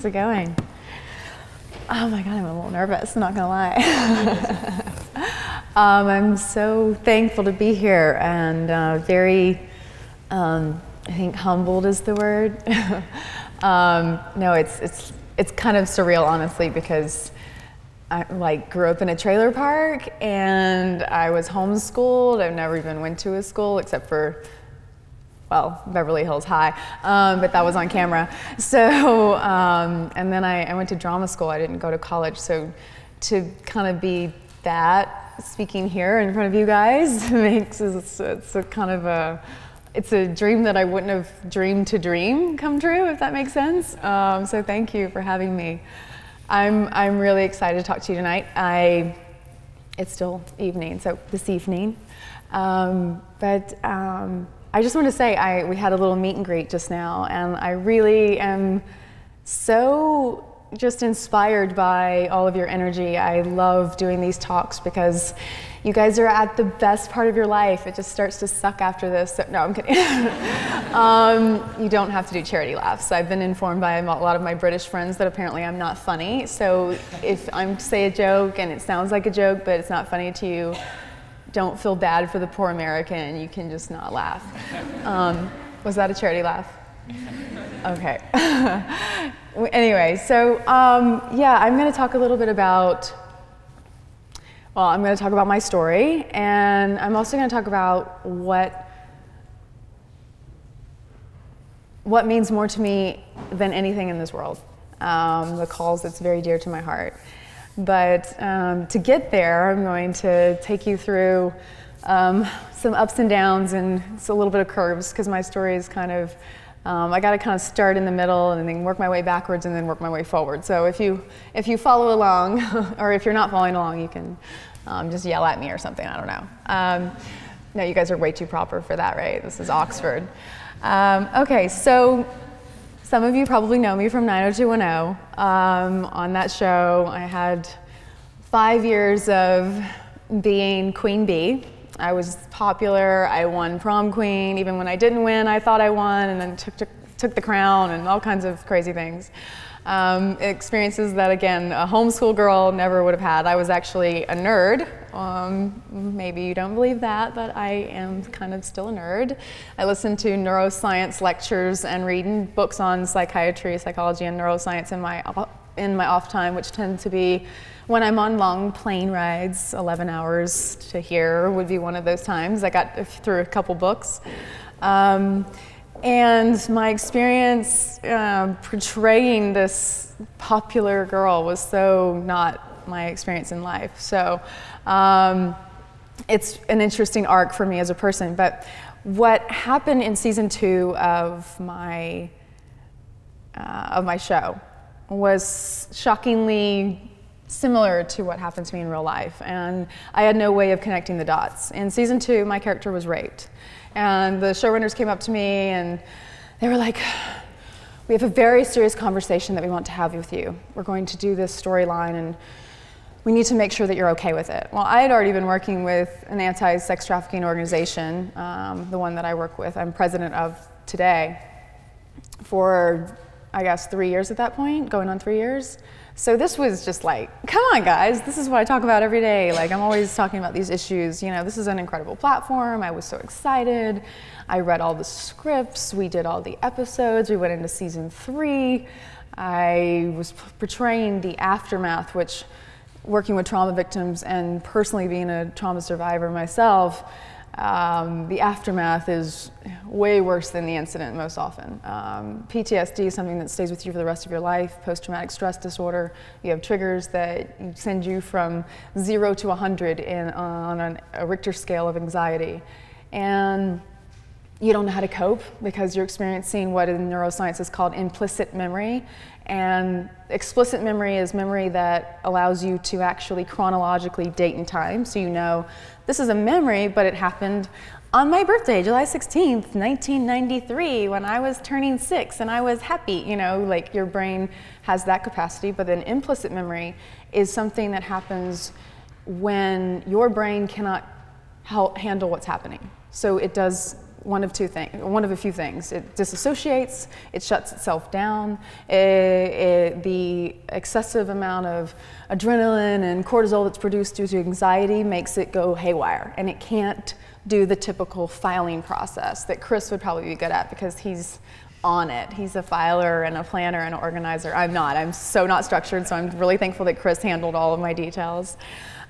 How's it going? Oh my God, I'm a little nervous, not gonna lie. um, I'm so thankful to be here and uh, very, um, I think humbled is the word. um, no, it's, it's, it's kind of surreal, honestly, because I like grew up in a trailer park and I was homeschooled. I've never even went to a school except for well, Beverly Hills High, um, but that was on camera. So, um, and then I, I, went to drama school. I didn't go to college. So, to kind of be that speaking here in front of you guys makes it's, it's a kind of a it's a dream that I wouldn't have dreamed to dream come true, if that makes sense. Um, so, thank you for having me. I'm I'm really excited to talk to you tonight. I it's still evening, so this evening, um, but um, I just want to say I, we had a little meet and greet just now, and I really am so just inspired by all of your energy. I love doing these talks because you guys are at the best part of your life. It just starts to suck after this. So, no, I'm kidding. um, you don't have to do charity laughs. I've been informed by a lot of my British friends that apparently I'm not funny. So if I'm say a joke and it sounds like a joke, but it's not funny to you, don't feel bad for the poor American. You can just not laugh. Um, was that a charity laugh? Okay. anyway, so um, yeah, I'm going to talk a little bit about. Well, I'm going to talk about my story, and I'm also going to talk about what what means more to me than anything in this world. Um, the cause that's very dear to my heart. But um, to get there, I'm going to take you through um, some ups and downs and it's a little bit of curves because my story is kind of, um, I got to kind of start in the middle and then work my way backwards and then work my way forward. So if you, if you follow along, or if you're not following along, you can um, just yell at me or something, I don't know. Um, no, you guys are way too proper for that, right? This is Oxford. Um, okay, so some of you probably know me from 90210. Um, on that show, I had five years of being Queen Bee. I was popular. I won prom queen. Even when I didn't win, I thought I won, and then took, took, took the crown and all kinds of crazy things. Um, experiences that, again, a homeschool girl never would have had. I was actually a nerd. Um, maybe you don't believe that, but I am kind of still a nerd. I listen to neuroscience lectures and reading books on psychiatry, psychology, and neuroscience in my, in my off time, which tend to be when I'm on long plane rides, 11 hours to here would be one of those times. I got through a couple books. Um, and my experience uh, portraying this popular girl was so not my experience in life. So um, it's an interesting arc for me as a person. But what happened in season two of my uh, of my show was shockingly similar to what happened to me in real life, and I had no way of connecting the dots. In season two, my character was raped. And the showrunners came up to me and they were like, we have a very serious conversation that we want to have with you. We're going to do this storyline and we need to make sure that you're okay with it. Well, I had already been working with an anti-sex trafficking organization, um, the one that I work with, I'm president of today, for I guess three years at that point, going on three years. So this was just like, come on, guys, this is what I talk about every day. Like, I'm always talking about these issues. You know, this is an incredible platform. I was so excited. I read all the scripts, we did all the episodes, we went into season three. I was portraying the aftermath, which working with trauma victims and personally being a trauma survivor myself, um, the aftermath is way worse than the incident most often. Um, PTSD is something that stays with you for the rest of your life. Post traumatic stress disorder, you have triggers that send you from zero to 100 in, on an, a Richter scale of anxiety. And you don't know how to cope because you're experiencing what in neuroscience is called implicit memory. And explicit memory is memory that allows you to actually chronologically date and time. So you know this is a memory, but it happened on my birthday, July 16th, 1993, when I was turning six and I was happy. You know, like your brain has that capacity, but then implicit memory is something that happens when your brain cannot handle what's happening. So it does one of two things, one of a few things. It disassociates, it shuts itself down, it, it, the excessive amount of adrenaline and cortisol that's produced due to anxiety makes it go haywire, and it can't do the typical filing process that Chris would probably be good at because he's on it. He's a filer and a planner and an organizer. I'm not. I'm so not structured, so I'm really thankful that Chris handled all of my details.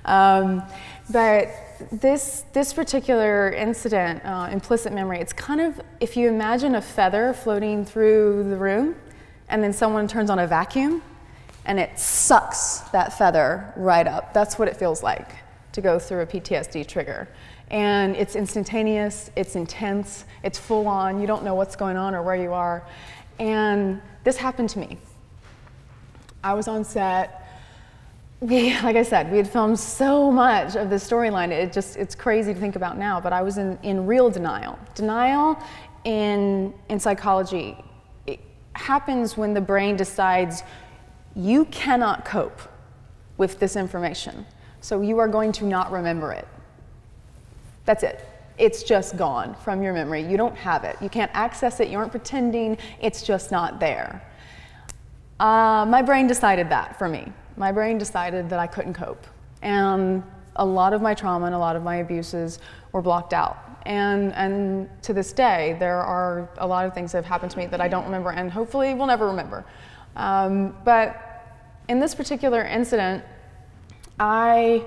Um, but this, this particular incident, uh, implicit memory, it's kind of, if you imagine a feather floating through the room and then someone turns on a vacuum and it sucks that feather right up. That's what it feels like to go through a PTSD trigger. And it's instantaneous, it's intense, it's full on, you don't know what's going on or where you are. And this happened to me. I was on set we, like I said, we had filmed so much of the storyline. It just, it's crazy to think about now, but I was in, in real denial. Denial in, in psychology it happens when the brain decides you cannot cope with this information. So you are going to not remember it. That's it. It's just gone from your memory. You don't have it. You can't access it. You aren't pretending. It's just not there. Uh, my brain decided that for me my brain decided that I couldn't cope. And a lot of my trauma and a lot of my abuses were blocked out. And, and to this day, there are a lot of things that have happened to me that I don't remember and hopefully will never remember. Um, but in this particular incident, I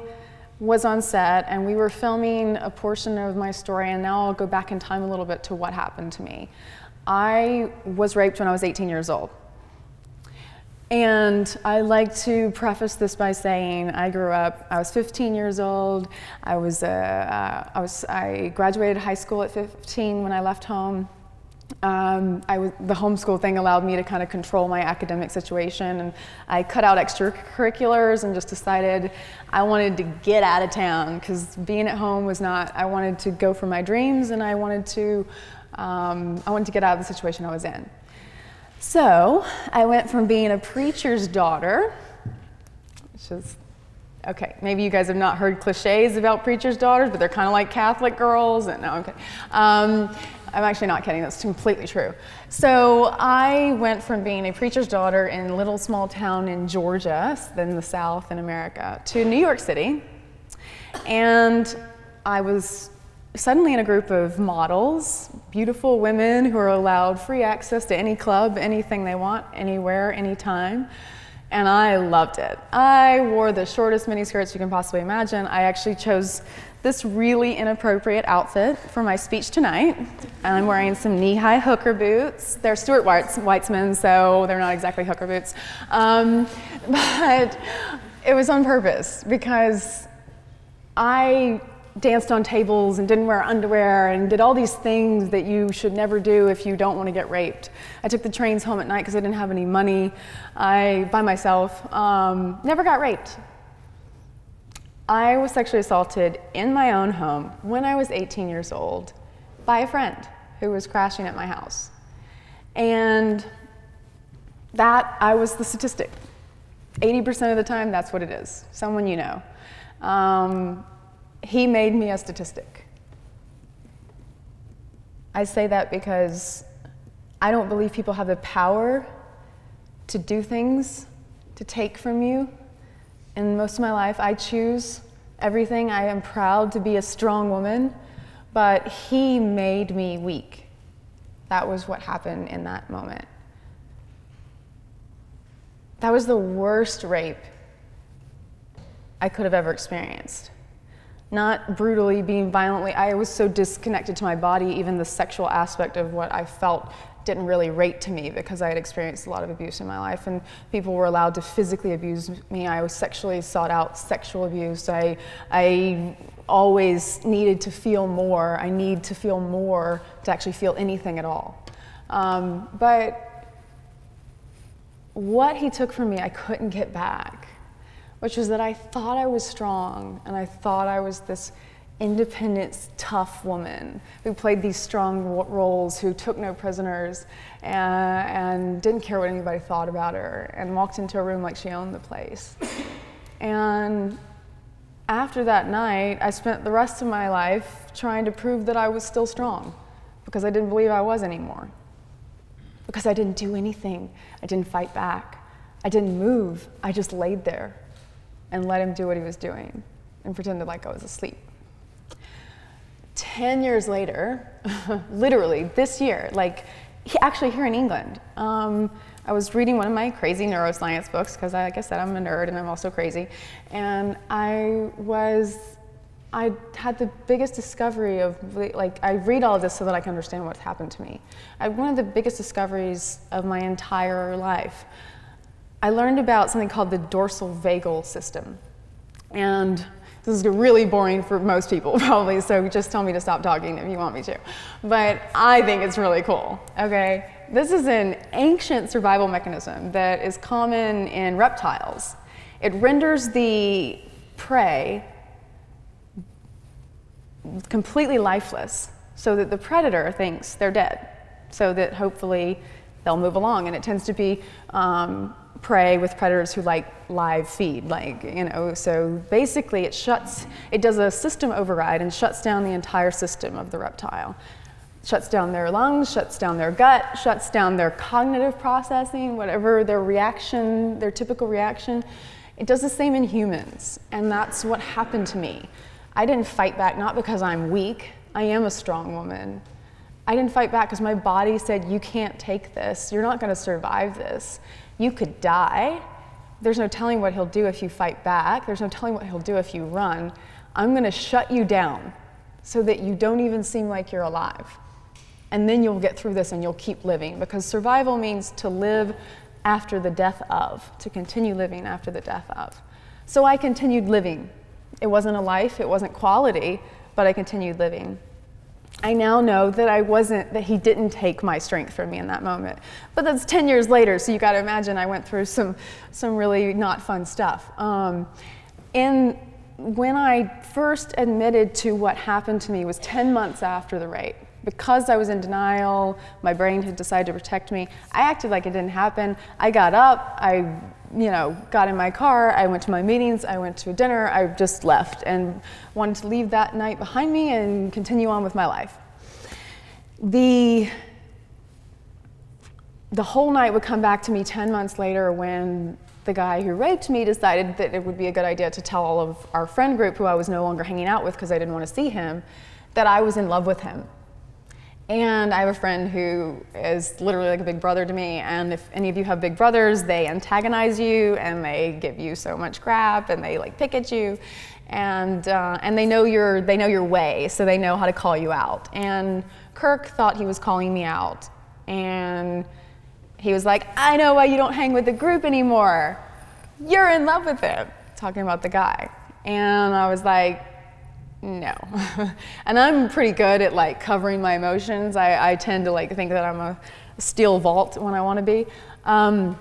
was on set and we were filming a portion of my story, and now I'll go back in time a little bit to what happened to me. I was raped when I was 18 years old. And I like to preface this by saying I grew up, I was 15 years old. I, was, uh, uh, I, was, I graduated high school at 15 when I left home. Um, I was, the homeschool thing allowed me to kind of control my academic situation, and I cut out extracurriculars and just decided I wanted to get out of town because being at home was not. I wanted to go for my dreams, and I wanted to. Um, I wanted to get out of the situation I was in. So I went from being a preacher's daughter, which is, okay, maybe you guys have not heard cliches about preacher's daughters, but they're kind of like Catholic girls. And, no, I'm kidding. Um, I'm actually not kidding, that's completely true. So I went from being a preacher's daughter in a little small town in Georgia, then the South in America, to New York City. And I was suddenly in a group of models, beautiful women who are allowed free access to any club, anything they want, anywhere, anytime. And I loved it. I wore the shortest miniskirts you can possibly imagine. I actually chose this really inappropriate outfit for my speech tonight. And I'm wearing some knee-high hooker boots. They're Stuart Weitzman, so they're not exactly hooker boots. Um, but it was on purpose because I danced on tables and didn't wear underwear and did all these things that you should never do if you don't want to get raped. I took the trains home at night because I didn't have any money. I, by myself, um, never got raped. I was sexually assaulted in my own home when I was 18 years old by a friend who was crashing at my house. And that, I was the statistic. 80% of the time, that's what it is someone you know. Um, he made me a statistic. I say that because I don't believe people have the power to do things, to take from you. In most of my life, I choose everything. I am proud to be a strong woman, but he made me weak. That was what happened in that moment. That was the worst rape I could have ever experienced not brutally being violently. I was so disconnected to my body, even the sexual aspect of what I felt didn't really rate to me because I had experienced a lot of abuse in my life and people were allowed to physically abuse me. I was sexually sought out sexual abuse. I, I always needed to feel more. I need to feel more to actually feel anything at all. Um, but what he took from me, I couldn't get back which was that I thought I was strong and I thought I was this independent, tough woman who played these strong roles, who took no prisoners and, and, didn't care what anybody thought about her and walked into a room like she owned the place. And after that night, I spent the rest of my life trying to prove that I was still strong, because I didn't believe I was anymore. Because I didn't do anything. I didn't fight back. I didn't move. I just laid there and let him do what he was doing and pretended like I was asleep. 10 years later, literally this year, like he, actually here in England, um, I was reading one of my crazy neuroscience books because, like I said, I'm a nerd and I'm also crazy. And I was, I had the biggest discovery of, like, I read all of this so that I can understand what's happened to me. I, one of the biggest discoveries of my entire life. I learned about something called the dorsal vagal system. And this is really boring for most people, probably, so just tell me to stop talking if you want me to. But I think it's really cool, okay? This is an ancient survival mechanism that is common in reptiles. It renders the prey completely lifeless so that the predator thinks they're dead, so that hopefully they'll move along. And it tends to be um, prey with predators who like live feed, like, you know, so basically it shuts, it does a system override and shuts down the entire system of the reptile. Shuts down their lungs, shuts down their gut, shuts down their cognitive processing, whatever their reaction, their typical reaction. It does the same in humans, and that's what happened to me. I didn't fight back, not because I'm weak, I am a strong woman. I didn't fight back because my body said, You can't take this. You're not going to survive this. You could die. There's no telling what he'll do if you fight back. There's no telling what he'll do if you run. I'm going to shut you down so that you don't even seem like you're alive. And then you'll get through this and you'll keep living because survival means to live after the death of, to continue living after the death of. So I continued living. It wasn't a life, it wasn't quality, but I continued living. I now know that I wasn't, that he didn't take my strength from me in that moment. But that's 10 years later, so you gotta imagine I went through some, some really not fun stuff. Um, and when I first admitted to what happened to me was 10 months after the rape. Because I was in denial, my brain had decided to protect me. I acted like it didn't happen. I got up, I you know, got in my car, I went to my meetings, I went to dinner, I just left and wanted to leave that night behind me and continue on with my life. The, the whole night would come back to me 10 months later when the guy who raped me decided that it would be a good idea to tell all of our friend group, who I was no longer hanging out with because I didn't want to see him, that I was in love with him. And I have a friend who is literally like a big brother to me. And if any of you have big brothers, they antagonize you and they give you so much crap and they like pick at you. And, uh, and they, know your, they know your way, so they know how to call you out. And Kirk thought he was calling me out. And he was like, I know why you don't hang with the group anymore. You're in love with him, talking about the guy. And I was like, no. and I'm pretty good at like covering my emotions. I, I tend to like think that I'm a steel vault when I want to be. Um,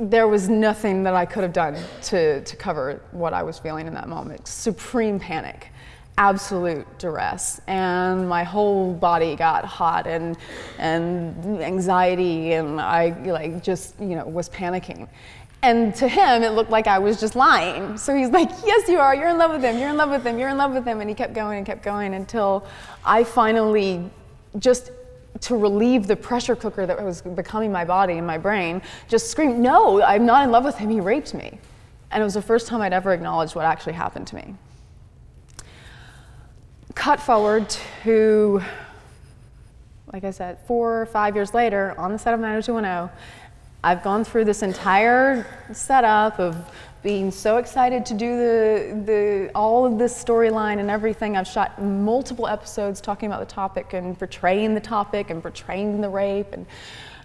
there was nothing that I could have done to, to cover what I was feeling in that moment. Supreme panic, absolute duress, and my whole body got hot and, and anxiety, and I like just you know was panicking. And to him, it looked like I was just lying. So he's like, Yes, you are. You're in love with him. You're in love with him. You're in love with him. And he kept going and kept going until I finally just to relieve the pressure cooker that was becoming my body and my brain, just screamed, No, I'm not in love with him. He raped me. And it was the first time I'd ever acknowledged what actually happened to me. Cut forward to, like I said, four or five years later on the set of 90210 I've gone through this entire setup of being so excited to do the, the all of this storyline and everything. I've shot multiple episodes talking about the topic and portraying the topic and portraying the rape. And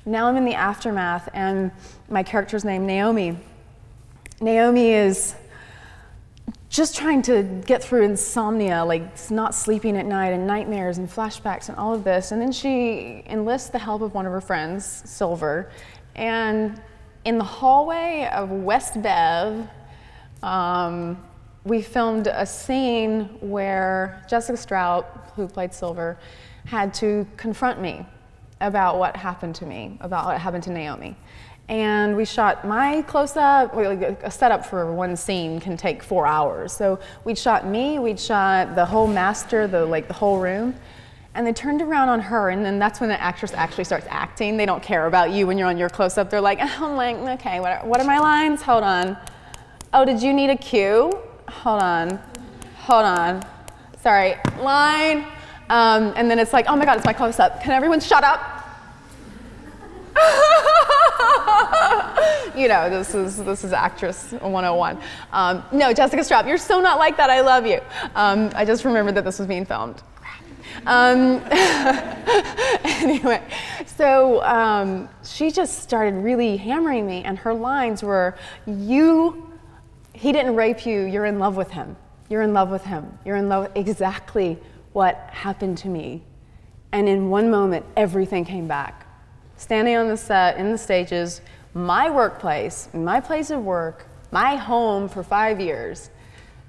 now I'm in the aftermath, and my character's name Naomi. Naomi is just trying to get through insomnia, like not sleeping at night and nightmares and flashbacks and all of this. And then she enlists the help of one of her friends, Silver, and in the hallway of West Bev, um, we filmed a scene where Jessica Stroup, who played Silver, had to confront me about what happened to me, about what happened to Naomi. And we shot my close up, a setup for one scene can take four hours. So we'd shot me, we'd shot the whole master, the, like the whole room. And they turned around on her, and then that's when the actress actually starts acting. They don't care about you when you're on your close up. They're like, I'm like, okay, what are, what are my lines? Hold on. Oh, did you need a cue? Hold on. Hold on. Sorry. Line. Um, and then it's like, oh my God, it's my close up. Can everyone shut up? you know, this is this is actress 101. Um, no, Jessica Stroup, you're so not like that. I love you. Um, I just remembered that this was being filmed. Um, anyway, so um, she just started really hammering me, and her lines were, "You, he didn't rape you. You're in love with him. You're in love with him. You're in love." Exactly what happened to me, and in one moment, everything came back. Standing on the set, in the stages, my workplace, my place of work, my home for five years,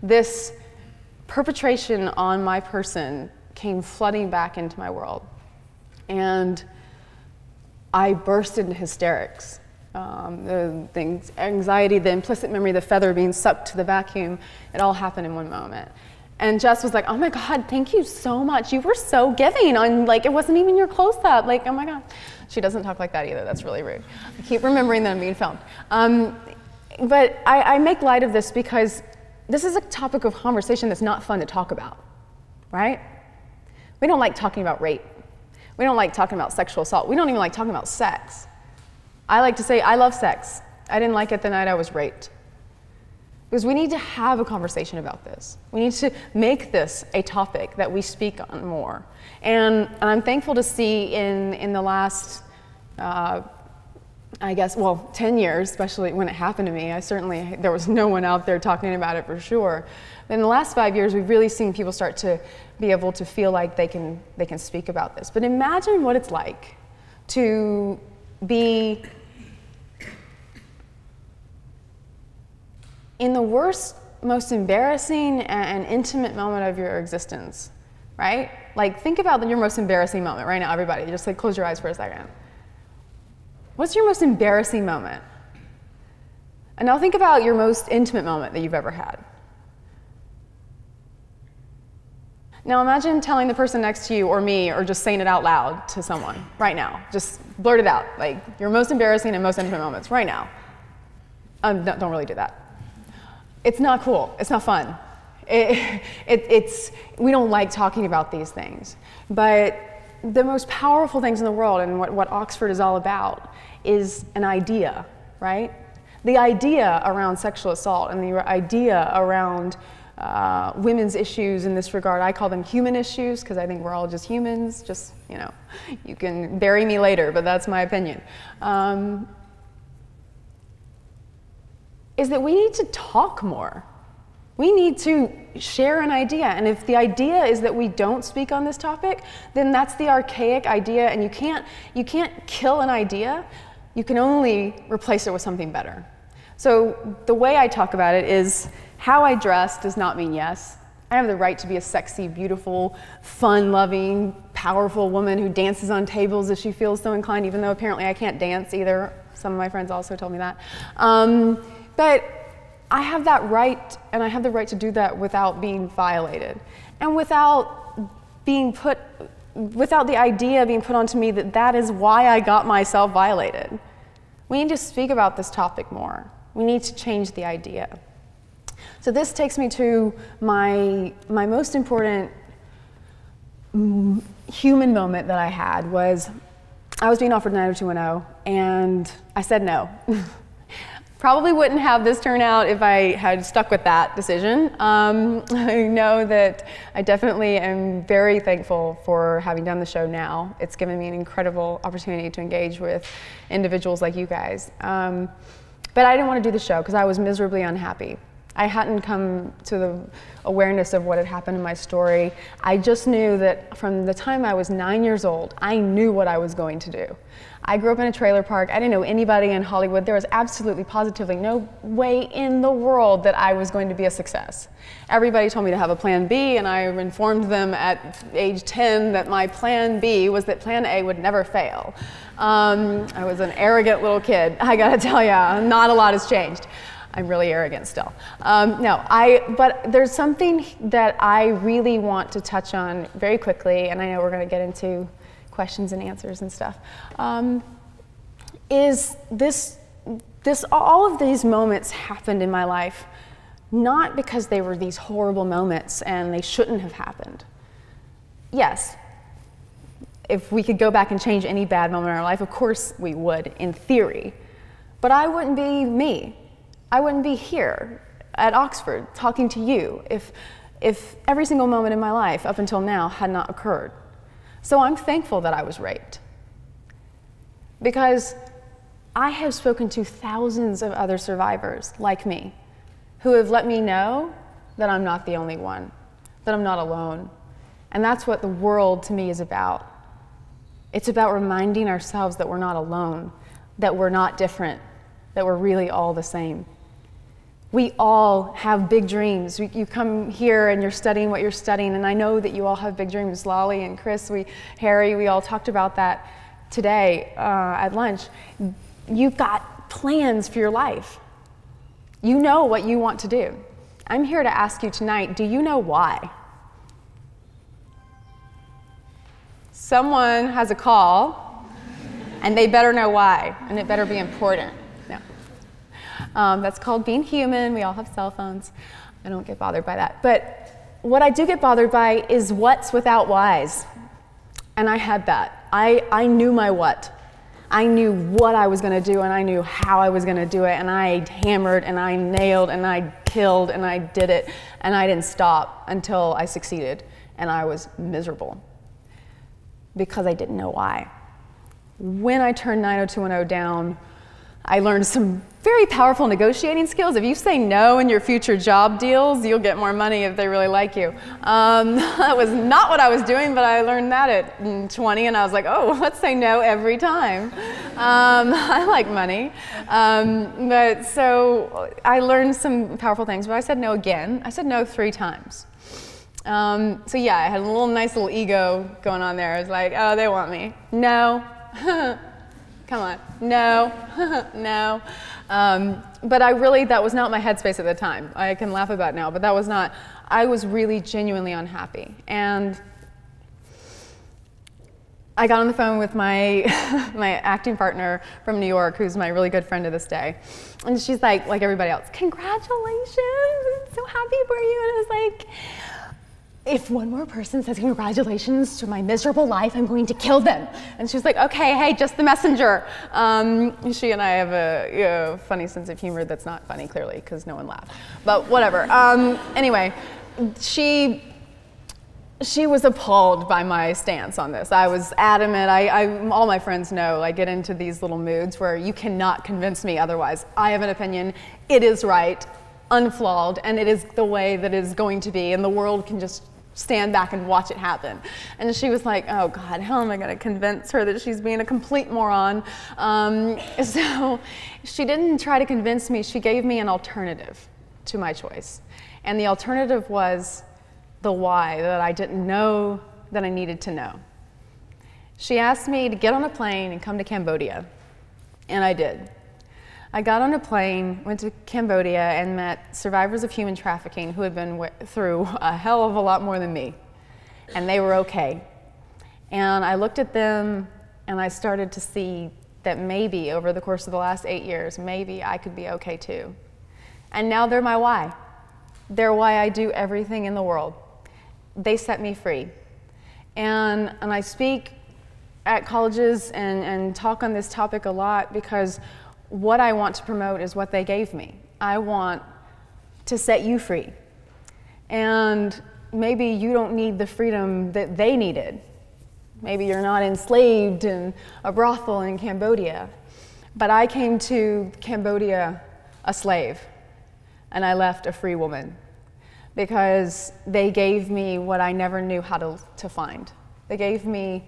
this perpetration on my person came flooding back into my world. And I burst into hysterics. Um, the, the, anxiety, the implicit memory, the feather being sucked to the vacuum, it all happened in one moment. And Jess was like, oh my God, thank you so much. You were so giving on, like, it wasn't even your close up. Like, oh my God. She doesn't talk like that either. That's really rude. I keep remembering that I'm being filmed. Um, but I, I make light of this because this is a topic of conversation that's not fun to talk about, right? We don't like talking about rape. We don't like talking about sexual assault. We don't even like talking about sex. I like to say, I love sex. I didn't like it the night I was raped. Because we need to have a conversation about this. We need to make this a topic that we speak on more. And, and I'm thankful to see in, in the last, uh, I guess, well, 10 years, especially when it happened to me, I certainly, there was no one out there talking about it for sure. But in the last five years, we've really seen people start to be able to feel like they can, they can speak about this. But imagine what it's like to be in the worst, most embarrassing and intimate moment of your existence, right? Like, think about your most embarrassing moment right now, everybody. Just like close your eyes for a second. What's your most embarrassing moment? And now think about your most intimate moment that you've ever had. Now imagine telling the person next to you or me or just saying it out loud to someone right now. Just blurt it out, like your most embarrassing and most intimate moments right now. Um, don't, don't really do that. It's not cool. It's not fun. It, it, it's, we don't like talking about these things. But the most powerful things in the world and what, what Oxford is all about is an idea, right? The idea around sexual assault and the idea around uh, women's issues in this regard. I call them human issues because I think we're all just humans. Just, you know, you can bury me later, but that's my opinion. Um, is that we need to talk more. We need to share an idea. And if the idea is that we don't speak on this topic, then that's the archaic idea, and you can't, you can't kill an idea. You can only replace it with something better. So the way I talk about it is how I dress does not mean yes. I have the right to be a sexy, beautiful, fun loving, powerful woman who dances on tables if she feels so inclined, even though apparently I can't dance either. Some of my friends also told me that. Um, but I have that right, and I have the right to do that without being violated and without being put, without the idea being put onto me that that is why I got myself violated. We need to speak about this topic more. We need to change the idea. So this takes me to my, my most important human moment that I had was I was being offered 90210 and I said no. Probably wouldn't have this turn out if I had stuck with that decision. Um, I know that I definitely am very thankful for having done the show now. It's given me an incredible opportunity to engage with individuals like you guys. Um, but I didn't want to do the show because I was miserably unhappy. I hadn't come to the awareness of what had happened in my story. I just knew that from the time I was nine years old, I knew what I was going to do. I grew up in a trailer park. I didn't know anybody in Hollywood. There was absolutely, positively no way in the world that I was going to be a success. Everybody told me to have a plan B, and I informed them at age 10 that my plan B was that plan A would never fail. Um, I was an arrogant little kid, I gotta tell you, not a lot has changed. I'm really arrogant still. Um, no, I, but there's something that I really want to touch on very quickly, and I know we're going to get into questions and answers and stuff. Um, is this, this, all of these moments happened in my life not because they were these horrible moments and they shouldn't have happened. Yes, if we could go back and change any bad moment in our life, of course we would, in theory. But I wouldn't be me. I wouldn't be here at Oxford talking to you if, if every single moment in my life up until now had not occurred. So I'm thankful that I was raped. Because I have spoken to thousands of other survivors like me who have let me know that I'm not the only one, that I'm not alone. And that's what the world to me is about. It's about reminding ourselves that we're not alone, that we're not different, that we're really all the same. We all have big dreams. You come here and you're studying what you're studying, and I know that you all have big dreams. Lolly and Chris, we, Harry, we all talked about that today uh, at lunch. You've got plans for your life. You know what you want to do. I'm here to ask you tonight do you know why? Someone has a call, and they better know why, and it better be important. Um, that's called being human. We all have cell phones. I don't get bothered by that. But what I do get bothered by is what's without whys. And I had that. I, I knew my what. I knew what I was going to do and I knew how I was going to do it. And I hammered and I nailed and I killed and I did it. And I didn't stop until I succeeded. And I was miserable because I didn't know why. When I turned 90210 down, I learned some very powerful negotiating skills. If you say no in your future job deals, you'll get more money if they really like you. Um, that was not what I was doing, but I learned that at 20, and I was like, oh, let's say no every time. Um, I like money. Um, but so I learned some powerful things, but I said no again. I said no three times. Um, so yeah, I had a little nice little ego going on there. I was like, oh, they want me. No. Come on. No, no. Um, but I really, that was not my headspace at the time. I can laugh about now, but that was not, I was really genuinely unhappy. And I got on the phone with my, my acting partner from New York, who's my really good friend to this day. And she's like, like everybody else, congratulations, I'm so happy for you. And I was like, if one more person says congratulations to my miserable life, I'm going to kill them. And she was like, okay, hey, just the messenger. Um, she and I have a funny sense of humor that's not funny, clearly, because no one laughed. But whatever. Um, anyway, she she was appalled by my stance on this. I was adamant. I, I, all my friends know I get into these little moods where you cannot convince me otherwise. I have an opinion. It is right, unflawed, and it is the way that it is going to be, and the world can just stand back and watch it happen. And she was like, oh God, how am I going to convince her that she's being a complete moron? Um, so she didn't try to convince me, she gave me an alternative to my choice. And the alternative was the why that I didn't know that I needed to know. She asked me to get on a plane and come to Cambodia, and I did. I got on a plane, went to Cambodia, and met survivors of human trafficking who had been through a hell of a lot more than me. And they were okay. And I looked at them and I started to see that maybe over the course of the last eight years, maybe I could be okay too. And now they're my why. They're why I do everything in the world. They set me free. And, and I speak at colleges and, and talk on this topic a lot because what I want to promote is what they gave me. I want to set you free. And maybe you don't need the freedom that they needed. Maybe you're not enslaved in a brothel in Cambodia. But I came to Cambodia a slave, and I left a free woman because they gave me what I never knew how to, to find. They gave me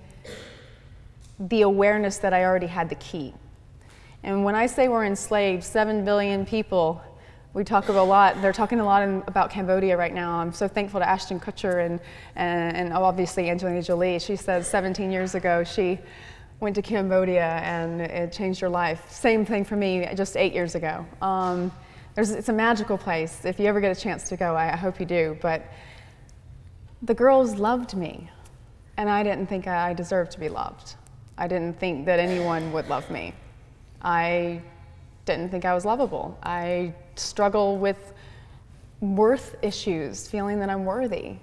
the awareness that I already had the key. And when I say we're enslaved, 7 billion people, we talk about a lot, they're talking a lot in, about Cambodia right now. I'm so thankful to Ashton Kutcher and, and, and obviously Angelina Jolie. She says 17 years ago she went to Cambodia and it changed her life. Same thing for me just eight years ago. Um, it's a magical place. If you ever get a chance to go, I, I hope you do. But the girls loved me, and I didn't think I deserved to be loved. I didn't think that anyone would love me. I didn't think I was lovable. I struggle with worth issues, feeling that I'm worthy.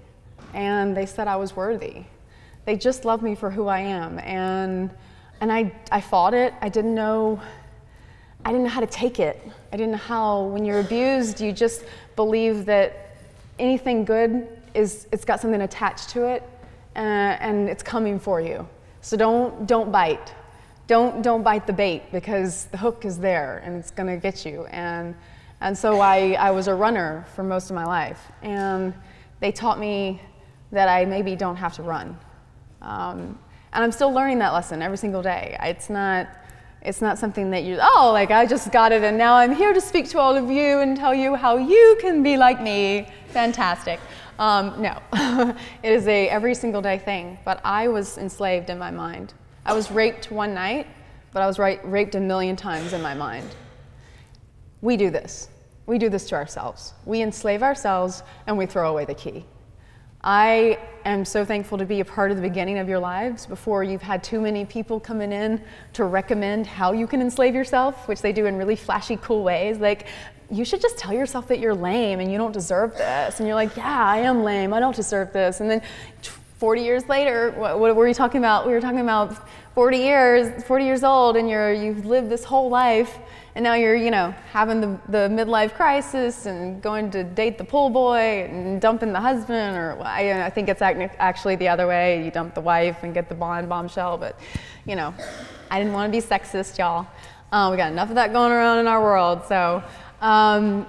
And they said I was worthy. They just loved me for who I am. And, and I, I fought it. I didn't know I didn't know how to take it. I didn't know how, when you're abused, you just believe that anything good is, it's got something attached to it uh, and it's coming for you. So don't, don't bite. Don't, don't bite the bait because the hook is there and it's going to get you. And, and so I, I was a runner for most of my life. And they taught me that I maybe don't have to run. Um, and I'm still learning that lesson every single day. It's not, it's not something that you, oh, like I just got it and now I'm here to speak to all of you and tell you how you can be like me. Fantastic. Um, no, it is a every single day thing. But I was enslaved in my mind. I was raped one night, but I was ra raped a million times in my mind. We do this. We do this to ourselves. We enslave ourselves and we throw away the key. I am so thankful to be a part of the beginning of your lives before you've had too many people coming in to recommend how you can enslave yourself, which they do in really flashy, cool ways. Like, you should just tell yourself that you're lame and you don't deserve this. And you're like, yeah, I am lame. I don't deserve this. And then 40 years later, what, were you talking about? We were talking about 40 years, 40 years old, and you're, you've lived this whole life and now you're, you know, having the, the midlife crisis and going to date the pool boy and dumping the husband, or I, I think it's actually the other way. You dump the wife and get the bond bombshell, but, you know, I didn't want to be sexist, y'all. Uh, we got enough of that going around in our world, so um,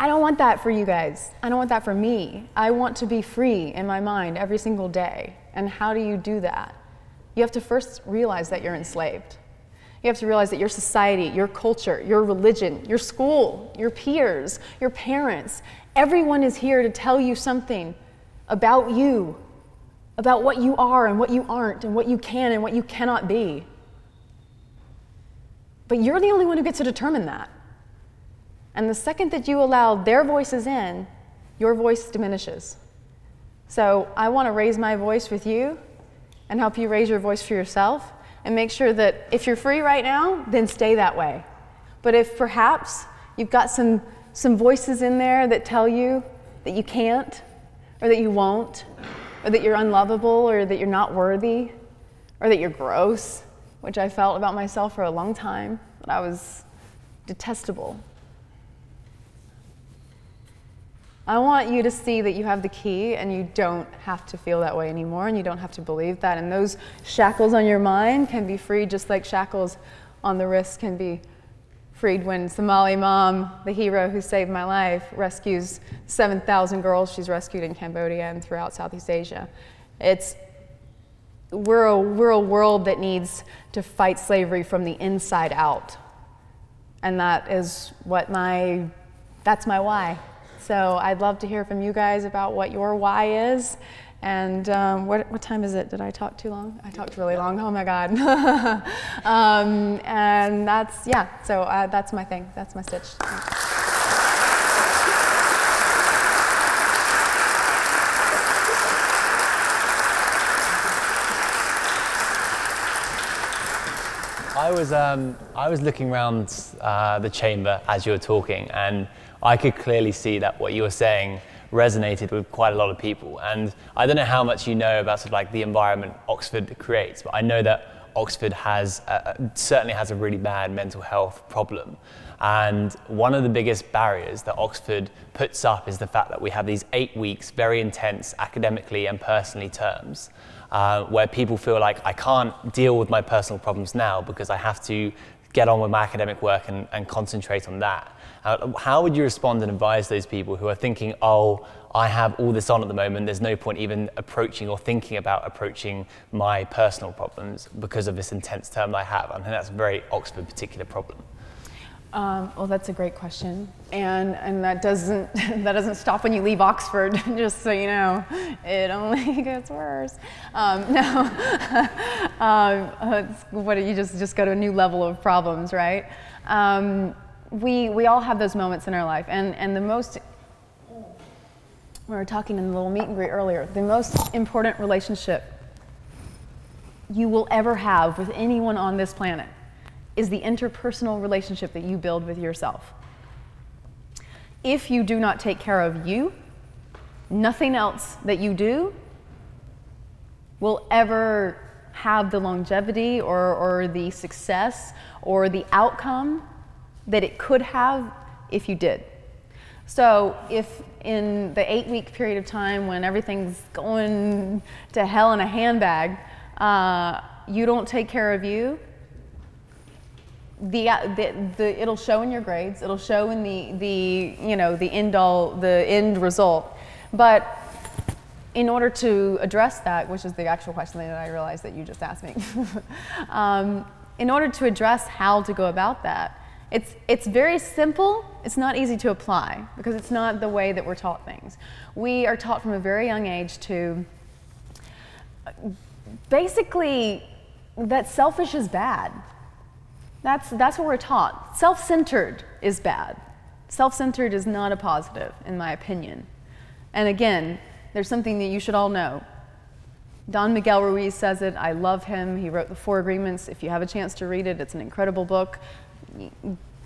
I don't want that for you guys. I don't want that for me. I want to be free in my mind every single day. And how do you do that? You have to first realize that you're enslaved. You have to realize that your society, your culture, your religion, your school, your peers, your parents, everyone is here to tell you something about you, about what you are and what you aren't, and what you can and what you cannot be. But you're the only one who gets to determine that. And the second that you allow their voices in, your voice diminishes. So I want to raise my voice with you and help you raise your voice for yourself and make sure that if you're free right now, then stay that way. But if perhaps you've got some, some voices in there that tell you that you can't, or that you won't, or that you're unlovable, or that you're not worthy, or that you're gross, which I felt about myself for a long time, that I was detestable. I want you to see that you have the key and you don't have to feel that way anymore and you don't have to believe that. And those shackles on your mind can be freed just like shackles on the wrist can be freed when Somaly Mam, the hero who saved my life, rescues 7,000 girls she's rescued in Cambodia and throughout Southeast Asia. It's, we're a, we're a world that needs to fight slavery from the inside out. And that is what my, that's my why. So I'd love to hear from you guys about what your why is. And um, what, what time is it? Did I talk too long? I talked really long. Oh my God. um, and that's, yeah, so uh, that's my thing. That's my stitch. I was, um, I was looking around uh, the chamber as you were talking, and I could clearly see that what you were saying resonated with quite a lot of people. And I don't know how much you know about sort of like the environment Oxford creates, but I know that Oxford has a, certainly has a really bad mental health problem. And one of the biggest barriers that Oxford puts up is the fact that we have these eight weeks, very intense academically and personally terms, uh, where people feel like I can't deal with my personal problems now because I have to get on with my academic work and, and concentrate on that. Uh, how would you respond and advise those people who are thinking, oh, I have all this on at the moment, there's no point even approaching or thinking about approaching my personal problems because of this intense term I have? I think that's a very Oxford particular problem. Um, well, that's a great question, and and that doesn't that doesn't stop when you leave Oxford. Just so you know, it only gets worse. Um, no, um, what you just just go to a new level of problems, right? We, we all have those moments in our life. And, and the most, we were talking in the little meet and greet earlier, the most important relationship you will ever have with anyone on this planet is the interpersonal relationship that you build with yourself. If you do not take care of you, nothing else that you do will ever have the longevity or, or the success or the outcome that it could have if you did. So, if in the eight week period of time when everything's going to hell in a handbag, uh, you don't take care of you, the, the, the, it'll show in your grades. It'll show in the, the, you know, the end all, the end result. But in order to address that, which is the actual question that I realized that you just asked me, um, in order to address how to go about that, it's, it's very simple. It's not easy to apply because it's not the way that we're taught things. We are taught from a very young age to basically that selfish is bad. That's, that's what we're taught. Self centered is bad. Self centered is not a positive, in my opinion. And again, there's something that you should all know. Don Miguel Ruiz says it. I love him. He wrote The Four Agreements. If you have a chance to read it, it's an incredible book.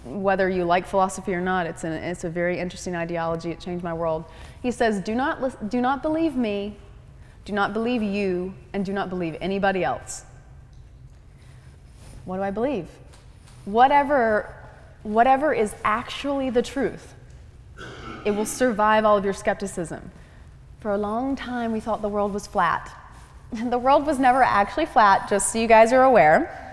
Whether you like philosophy or not, it's, an, it's a very interesting ideology. It changed my world. He says, do not, do not believe me, do not believe you, and do not believe anybody else. What do I believe? whatever, whatever is actually the truth, it will survive all of your skepticism. For a long time, we thought the world was flat. The world was never actually flat, just so you guys are aware.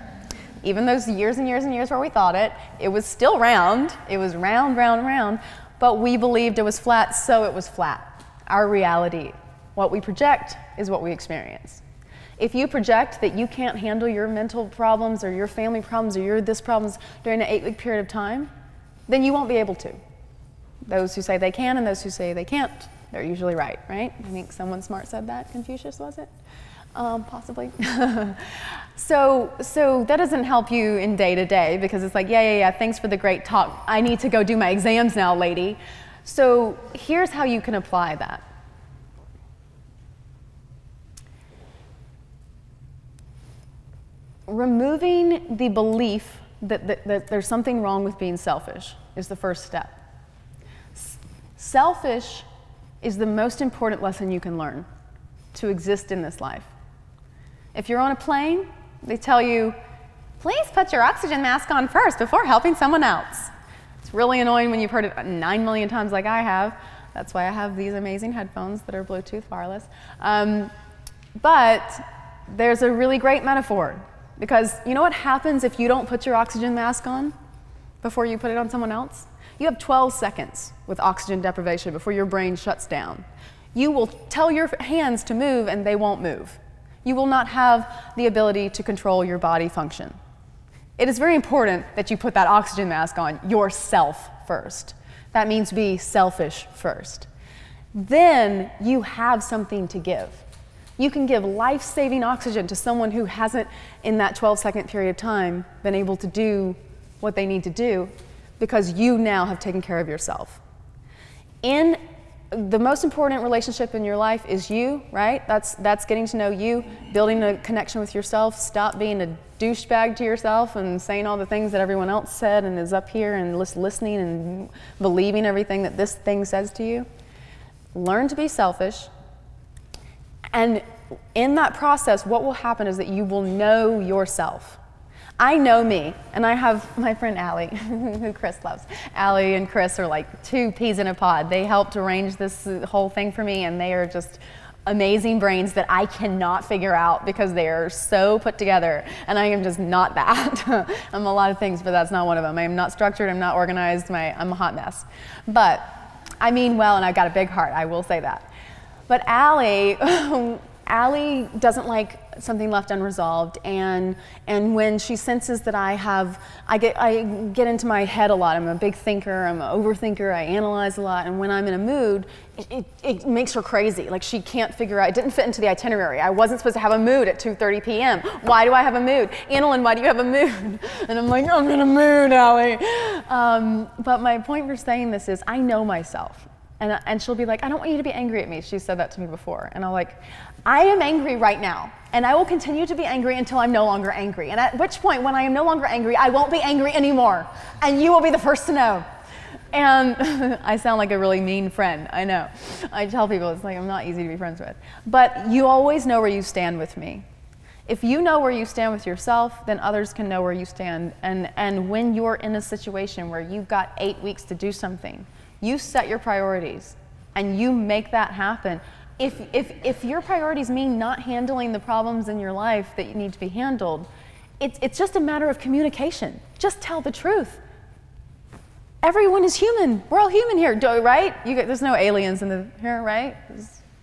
Even those years and years and years where we thought it, it was still round. It was round, round, round, but we believed it was flat, so it was flat. Our reality, what we project, is what we experience. If you project that you can't handle your mental problems or your family problems or your this problems during an eight week period of time, then you won't be able to. Those who say they can and those who say they can't, they're usually right, right? I think someone smart said that. Confucius, was it? Um, possibly. so, so that doesn't help you in day to day because it's like, yeah, yeah, yeah, thanks for the great talk. I need to go do my exams now, lady. So here's how you can apply that. removing the belief that, that, that, there's something wrong with being selfish is the first step. S- selfish is the most important lesson you can learn to exist in this life. If you're on a plane, they tell you, please put your oxygen mask on first before helping someone else. It's really annoying when you've heard it nine million times, like I have. That's why I have these amazing headphones that are Bluetooth wireless. Um, but there's a really great metaphor because you know what happens if you don't put your oxygen mask on before you put it on someone else? You have 12 seconds with oxygen deprivation before your brain shuts down. You will tell your hands to move and they won't move. You will not have the ability to control your body function. It is very important that you put that oxygen mask on yourself first. That means be selfish first. Then you have something to give. You can give life saving oxygen to someone who hasn't, in that 12 second period of time, been able to do what they need to do because you now have taken care of yourself. In the most important relationship in your life is you, right? That's, that's getting to know you, building a connection with yourself. Stop being a douchebag to yourself and saying all the things that everyone else said and is up here and listening and believing everything that this thing says to you. Learn to be selfish and in that process, what will happen is that you will know yourself. I know me, and I have my friend Allie, who Chris loves. Allie and Chris are like two peas in a pod. They helped arrange this whole thing for me, and they are just amazing brains that I cannot figure out because they are so put together, and I am just not that. I'm a lot of things, but that's not one of them. I am not structured, I'm not organized, my, I'm a hot mess. But I mean well, and I've got a big heart, I will say that. But Allie, Allie doesn't like something left unresolved. And and when she senses that I have I get I get into my head a lot. I'm a big thinker. I'm an overthinker. I analyze a lot. And when I'm in a mood it, it, it makes her crazy. Like she can't figure out it didn't fit into the itinerary. I wasn't supposed to have a mood at 2:30 p.m. why do I have a mood? AnnaLynne why do you have a mood? And I'm like I'm in a mood Allie. Um, but my point for saying this is I know myself. And, and she'll be like, I don't want you to be angry at me. She said that to me before. And I'm like, I am angry right now. And I will continue to be angry until I'm no longer angry. And at which point, when I am no longer angry, I won't be angry anymore. And you will be the first to know. And I sound like a really mean friend, I know. I tell people it's like I'm not easy to be friends with. But you always know where you stand with me. If you know where you stand with yourself, then others can know where you stand. And, and when you're in a situation where you've got eight weeks to do something, you set your priorities and you make that happen. If, if, if your priorities mean not handling the problems in your life that you need to be handled, it's, it's just a matter of communication. Just tell the truth. Everyone is human. We're all human here, right? You, there's no aliens in the here, right?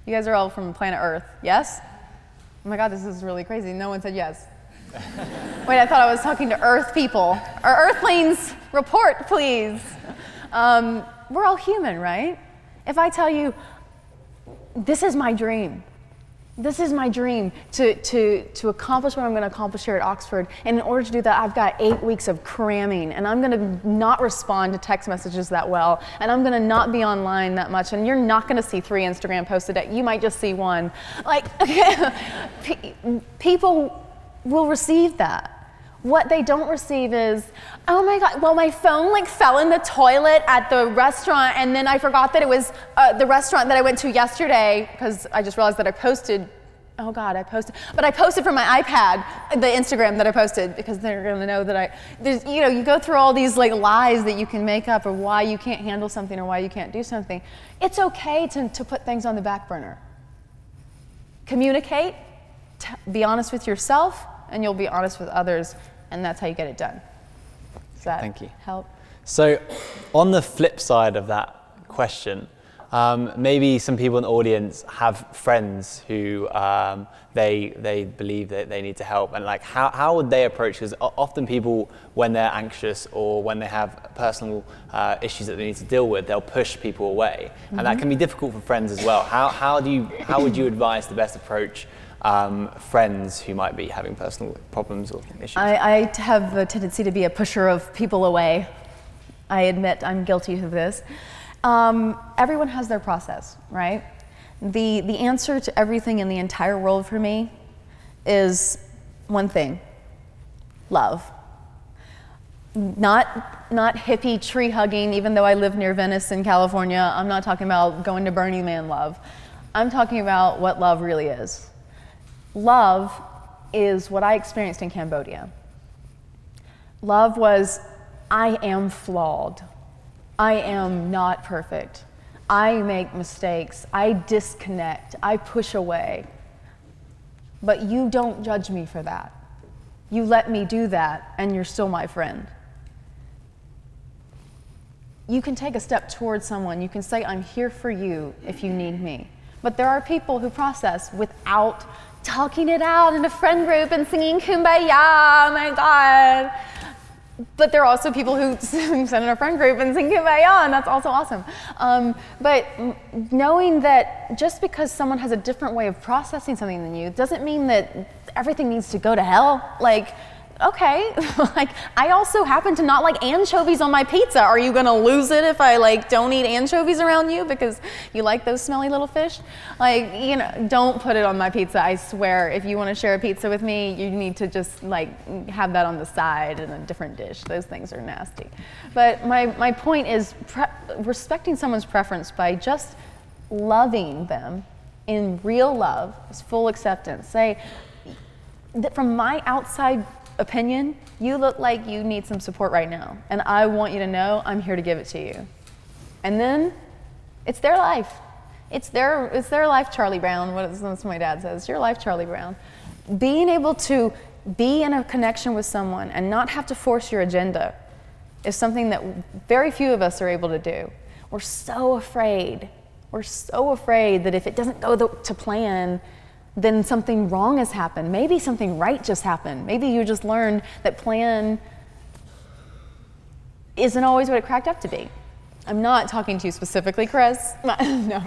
You guys are all from planet Earth, yes? Oh my God, this is really crazy. No one said yes. Wait, I thought I was talking to Earth people. Or Earthlings, report, please. Um, we're all human, right? If I tell you, this is my dream, this is my dream to, to, to accomplish what I'm going to accomplish here at Oxford. And in order to do that, I've got eight weeks of cramming, and I'm going to not respond to text messages that well, and I'm going to not be online that much, and you're not going to see three Instagram posts a day. You might just see one. Like, people will receive that. What they don't receive is, oh my God, well, my phone like fell in the toilet at the restaurant, and then I forgot that it was uh, the restaurant that I went to yesterday because I just realized that I posted. Oh God, I posted, but I posted from my iPad the Instagram that I posted because they're gonna know that I. There's, you know, you go through all these like lies that you can make up of why you can't handle something or why you can't do something. It's okay to, to put things on the back burner. Communicate, be honest with yourself, and you'll be honest with others, and that's how you get it done. Does that Thank you. help? So, on the flip side of that question, um, maybe some people in the audience have friends who um, they they believe that they need to help, and like how, how would they approach? Because often people, when they're anxious or when they have personal uh, issues that they need to deal with, they'll push people away, mm-hmm. and that mm-hmm. can be difficult for friends as well. How how do you how would you advise the best approach um, friends who might be having personal problems or issues? I, I have a tendency to be a pusher of people away. I admit I'm guilty of this. Um, everyone has their process, right? The, the answer to everything in the entire world for me is one thing love. Not, not hippie tree hugging, even though I live near Venice in California. I'm not talking about going to Burning Man love. I'm talking about what love really is. Love is what I experienced in Cambodia. Love was, I am flawed. I am not perfect. I make mistakes. I disconnect. I push away. But you don't judge me for that. You let me do that, and you're still my friend. You can take a step towards someone. You can say, I'm here for you if you need me. But there are people who process without talking it out in a friend group and singing kumbaya, oh my God. But there are also people who send in a friend group and sing kumbaya, and that's also awesome. Um, but knowing that just because someone has a different way of processing something than you doesn't mean that everything needs to go to hell. Like, okay, like I also happen to not like anchovies on my pizza. Are you gonna lose it if I like don't eat anchovies around you because you like those smelly little fish? Like, you know, don't put it on my pizza. I swear, if you want to share a pizza with me, you need to just like have that on the side in a different dish. Those things are nasty. But my, my point is respecting someone's preference by just loving them in real love, full acceptance. Say, that from my outside opinion, you look like you need some support right now. And I want you to know I'm here to give it to you. And then it's their life. It's their, it's their life, Charlie Brown. What is, what my dad says. Your life, Charlie Brown. Being able to be in a connection with someone and not have to force your agenda is something that very few of us are able to do. We're so afraid. We're so afraid that if it doesn't go to plan, then something wrong has happened. Maybe something right just happened. Maybe you just learned that plan isn't always what it cracked up to be. I'm not talking to you specifically, Chris. no.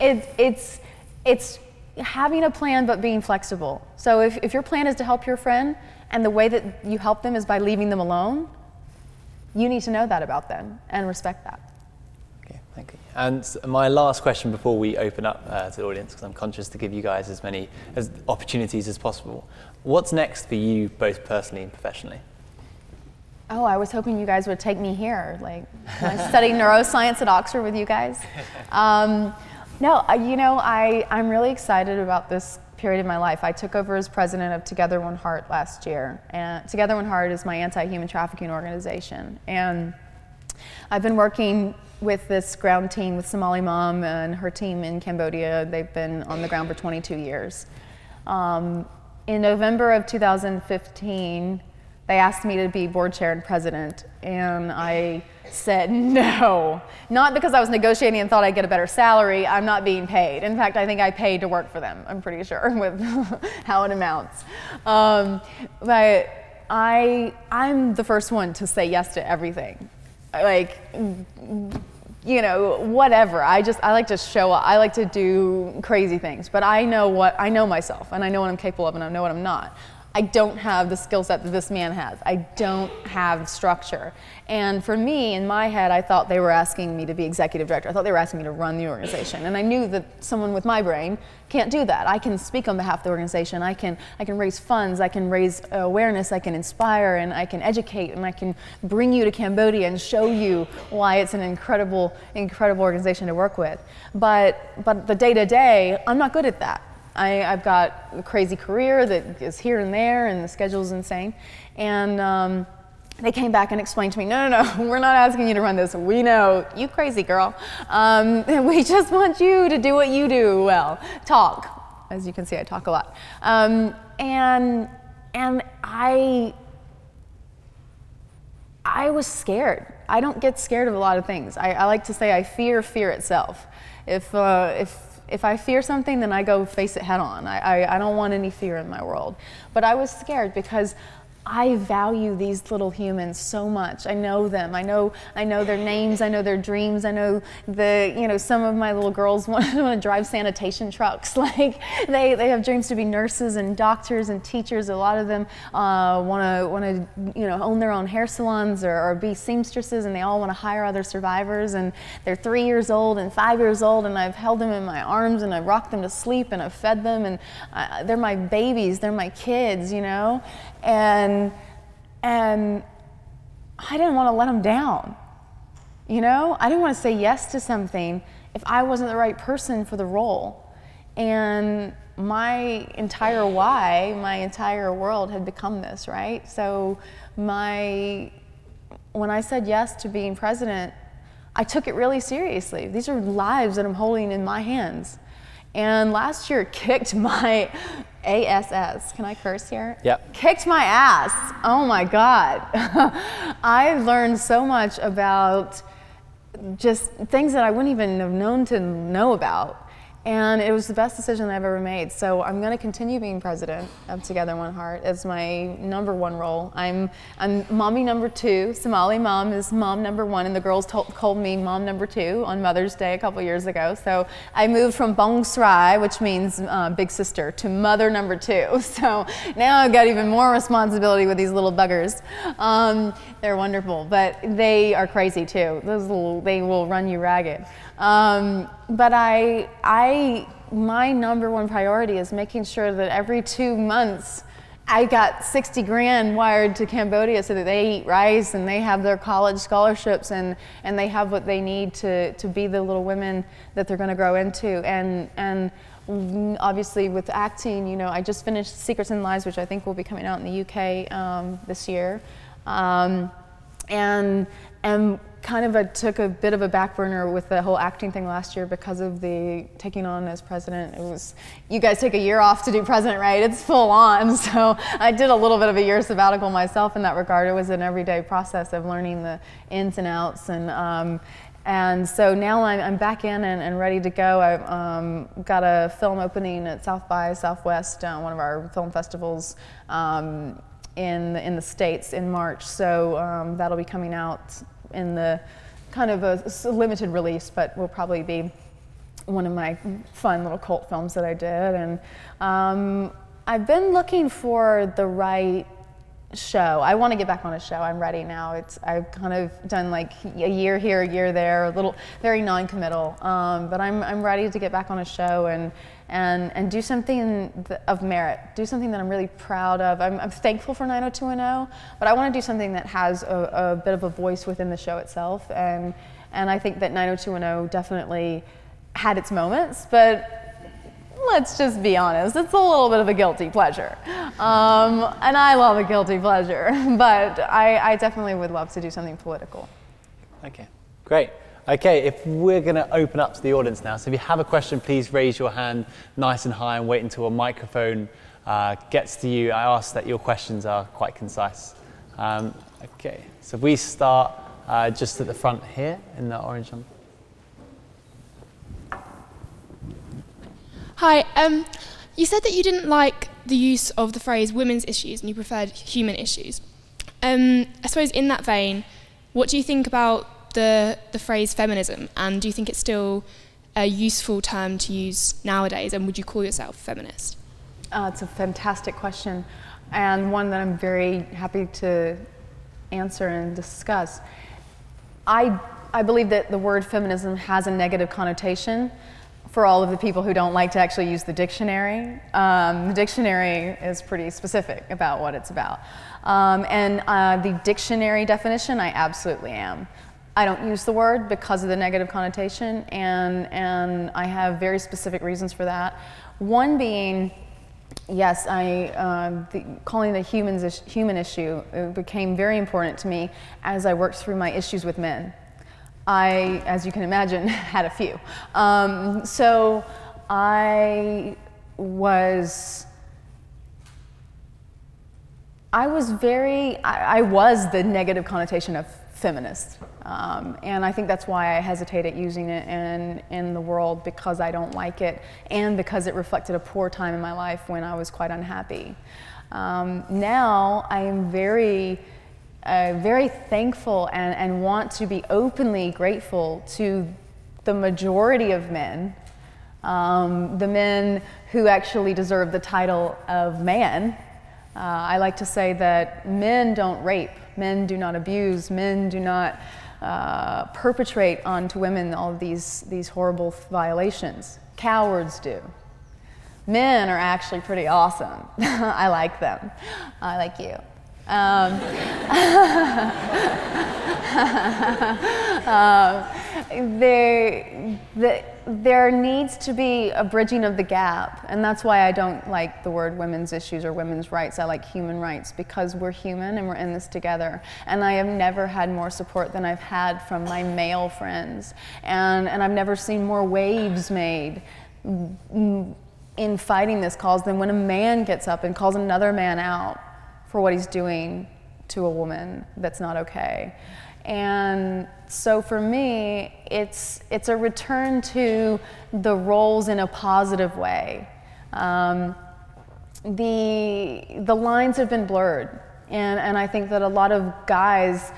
It's, it's, it's having a plan but being flexible. So if, if your plan is to help your friend and the way that you help them is by leaving them alone, you need to know that about them and respect that. Thank you. And my last question before we open up uh, to the audience, because I'm conscious to give you guys as many as opportunities as possible. What's next for you, both personally and professionally? Oh, I was hoping you guys would take me here. Like, I studied neuroscience at Oxford with you guys. Um, no, you know, I, I'm really excited about this period of my life. I took over as president of Together One Heart last year. And Together One Heart is my anti human trafficking organization. And I've been working with this ground team with Somaly Mam and her team in Cambodia. They've been on the ground for 22 years. Um, in November of 2015, they asked me to be board chair and president, and I said no. Not because I was negotiating and thought I'd get a better salary. I'm not being paid. In fact, I think I paid to work for them. I'm pretty sure with how it amounts. Um, but I, I'm the first one to say yes to everything. Like, you know, whatever. I just I like to show up. I like to do crazy things, but I know what I know myself, and I know what I'm capable of, and I know what I'm not. I don't have the skill set that this man has. I don't have structure. And for me, in my head, I thought they were asking me to be executive director. I thought they were asking me to run the organization. And I knew that someone with my brain can't do that. I can speak on behalf of the organization. I can, I can raise funds. I can raise awareness. I can inspire and I can educate and I can bring you to Cambodia and show you why it's an incredible, incredible organization to work with. But, but the day to day, I'm not good at that. I, have got a crazy career that is here and there, and the schedule is insane. And um, they came back and explained to me, no, no, no, we're not asking you to run this. We know, you crazy girl. Um, we just want you to do what you do well, talk. As you can see, I talk a lot. Um, and, and I, I was scared. I don't get scared of a lot of things. I, I like to say I fear fear itself. If, uh, if if I fear something, then I go face it head on. I, I, I don't want any fear in my world. But I was scared because I value these little humans so much. I know them. I know I know their names. I know their dreams. I know the you know some of my little girls want, to drive sanitation trucks. Like they, they have dreams to be nurses and doctors and teachers. A lot of them want to want to you know own their own hair salons or, or be seamstresses, and they all want to hire other survivors. And they're three years old and five years old, and I've held them in my arms and I've rocked them to sleep and I've fed them, and I, they're my babies. They're my kids, you know, and and I didn't want to let him down. You know, I didn't want to say yes to something if I wasn't the right person for the role. And my entire why, my entire world had become this, right? So my when I said yes to being president, I took it really seriously. These are lives that I'm holding in my hands. And last year kicked my ASS. Can I curse here? Yep. Kicked my ass. Oh my God. I learned so much about just things that I wouldn't even have known to know about. And it was the best decision I've ever made. So I'm going to continue being president of Together One Heart as my number one role. I'm, I'm mommy number two. Somaly Mam is mom number one, and the girls told, called me mom number two on Mother's Day a couple years ago. So I moved from Bong Srai, which means uh, big sister, to mother number two. So now I've got even more responsibility with these little buggers. Um, they're wonderful, but they are crazy too. Those little, they will run you ragged. Um, but I, I, my number one priority is making sure that every two months I got 60 grand wired to Cambodia so that they eat rice and they have their college scholarships and, and they have what they need to, to be the little women that they're going to grow into. And, and obviously with acting, you know, I just finished Secrets and Lies, which I think will be coming out in the UK um, this year. Um, and, and kind of a, took a bit of a back burner with the whole acting thing last year because of the taking on as president. It was, you guys take a year off to do president, right? It's full on. So I did a little bit of a year sabbatical myself in that regard. It was an everyday process of learning the ins and outs and, um, And so now I'm, I'm back in and, and, ready to go. I've um, got a film opening at South by Southwest, uh, one of our film festivals um, in, in the States in March. So um, that'll be coming out in the kind of a, limited release, but will probably be one of my fun little cult films that I did. And um, I've been looking for the right show. I want to get back on a show. I'm ready now. It's I've kind of done like a year here, a year there, a little very non-committal. Um, but I'm I'm ready to get back on a show and and and do something of merit. Do something that I'm really proud of. I'm, I'm thankful for 90210, but I want to do something that has a, a bit of a voice within the show itself. And and I think that 90210 definitely had its moments, but let's just be honest, it's a little bit of a guilty pleasure. Um, and I love a guilty pleasure, but I, I definitely would love to do something political. Okay, great. Okay, if we're going to open up to the audience now, so if you have a question, please raise your hand nice and high and wait until a microphone uh, gets to you. I ask that your questions are quite concise. Um, okay, so we start uh, just at the front here in the orange one. Hi. Um, you said that you didn't like the use of the phrase women's issues and you preferred human issues. Um, I suppose in that vein, what do you think about the, the phrase feminism and do you think it's still a useful term to use nowadays and would you call yourself feminist? Uh, it's a fantastic question and one that I'm very happy to answer and discuss. I, I believe that the word feminism has a negative connotation for all of the people who don't like to actually use the dictionary. Um, the dictionary is pretty specific about what it's about. Um, and uh, the dictionary definition, I absolutely am. I don't use the word because of the negative connotation, and, and I have very specific reasons for that. One being, yes, I, uh, the, calling the humans human issue became very important to me as I worked through my issues with men. I, as you can imagine, had a few. Um, so I was, I was very, I, I was the negative connotation of feminist. Um, and I think that's why I hesitate at using it in, in the world because I don't like it and because it reflected a poor time in my life when I was quite unhappy. Um, now I am very uh, very thankful and, and want to be openly grateful to the majority of men, um, the men who actually deserve the title of man. Uh, I like to say that men don't rape, men do not abuse, men do not uh, perpetrate onto women all these, these horrible violations. Cowards do. Men are actually pretty awesome. I like them. I like you. Um, um, there, the, there needs to be a bridging of the gap, and that's why I don't like the word women's issues or women's rights. I like human rights because we're human and we're in this together. And I have never had more support than I've had from my male friends, and, and I've never seen more waves made in fighting this cause than when a man gets up and calls another man out for what he's doing to a woman that's not okay. And so for me, it's, it's a return to the roles in a positive way. Um, the, the lines have been blurred. And, and I think that a lot of guys,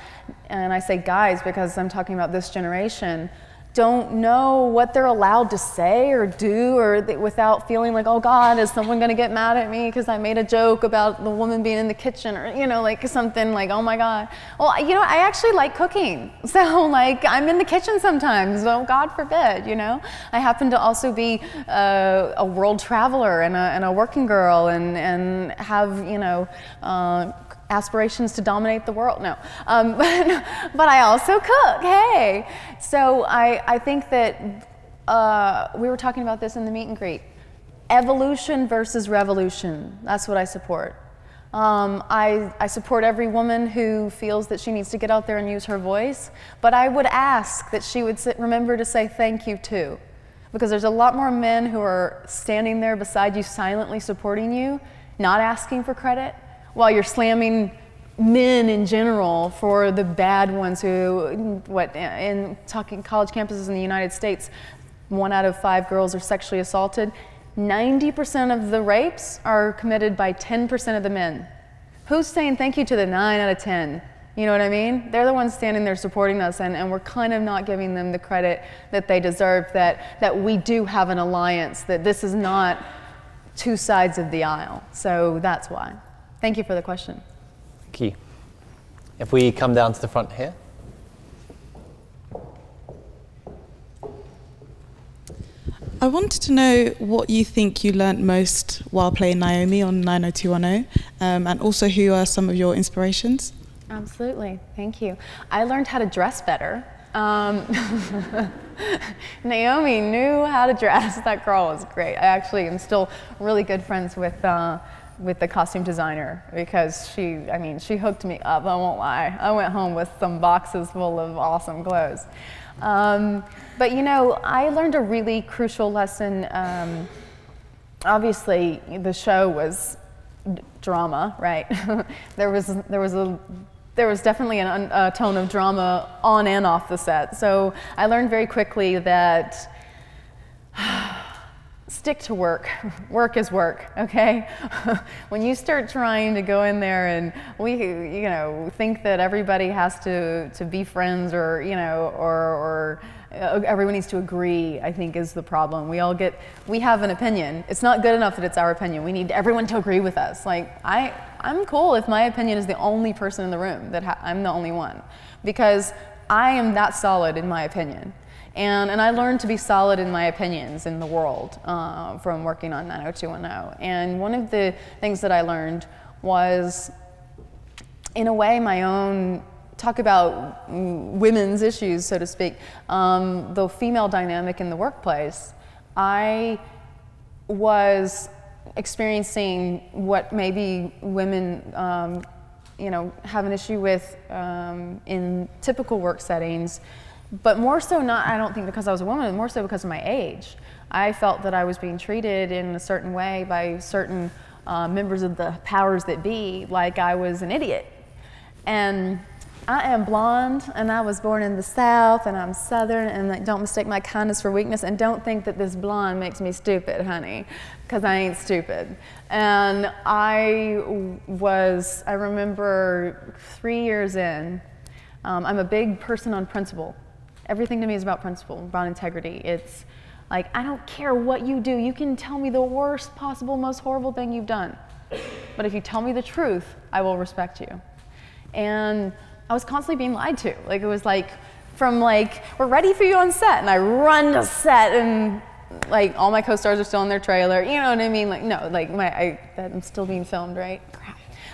and I say guys because I'm talking about this generation, don't know what they're allowed to say or do or they, without feeling like, oh God, is someone going to get mad at me because I made a joke about the woman being in the kitchen or, you know, like something like, oh my God. Well, you know, I actually like cooking. So, like, I'm in the kitchen sometimes. So, God forbid, you know. I happen to also be uh, a world traveler and a, and a, working girl and, and have, you know, uh, aspirations to dominate the world. No, um, but, but, I also cook. Hey, so I, I think that uh, we were talking about this in the meet and greet. Evolution versus revolution. That's what I support. Um, I, I support every woman who feels that she needs to get out there and use her voice, but I would ask that she would sit, remember to say thank you too. Because there's a lot more men who are standing there beside you, silently supporting you, not asking for credit, while you're slamming men in general for the bad ones who, what, in talking college campuses in the United States, one out of five girls are sexually assaulted. 90% of the rapes are committed by 10% of the men. Who's saying thank you to the 9 out of 10? You know what I mean? They're the ones standing there supporting us, and, and we're kind of not giving them the credit that they deserve, that, that we do have an alliance, that this is not two sides of the aisle. So that's why. Thank you for the question. Thank you. If we come down to the front here. I wanted to know what you think you learnt most while playing Naomi on 90210, um, and also who are some of your inspirations? Absolutely, thank you. I learned how to dress better. Um, Naomi knew how to dress. That girl was great. I actually am still really good friends with. Uh, with the costume designer because she, I mean, she hooked me up, I won't lie. I went home with some boxes full of awesome clothes. Um, but you know, I learned a really crucial lesson. Um, obviously, the show was drama, right? there was there was a there was definitely an, a tone of drama on and off the set. So I learned very quickly that stick to work. work is work, okay? when you start trying to go in there and we, you know, think that everybody has to, to be friends or, you know, or, or uh, everyone needs to agree, I think is the problem. We all get, we have an opinion. It's not good enough that it's our opinion. We need everyone to agree with us. Like, I, I'm cool if my opinion is the only person in the room, that I'm the only one. Because I am that solid in my opinion. And, and I learned to be solid in my opinions in the world uh, from working on 90210. And one of the things that I learned was, in a way, my own talk about women's issues, so to speak, um, the female dynamic in the workplace. I was experiencing what maybe women um, you know, have an issue with um, in typical work settings, but more so not, I don't think because I was a woman, more so because of my age. I felt that I was being treated in a certain way by certain uh, members of the powers that be like I was an idiot. And I am blonde and I was born in the South and I'm Southern and don't mistake my kindness for weakness and don't think that this blonde makes me stupid, honey, because I ain't stupid. And I was, I remember three years in, um, I'm a big person on principle. Everything to me is about principle, about integrity. It's like, I don't care what you do. You can tell me the worst possible, most horrible thing you've done. But if you tell me the truth, I will respect you. And I was constantly being lied to. Like, it was like, from like, we're ready for you on set. And I run to set and like all my co-stars are still in their trailer. You know what I mean? Like, no, like my, I, I'm still being filmed, right?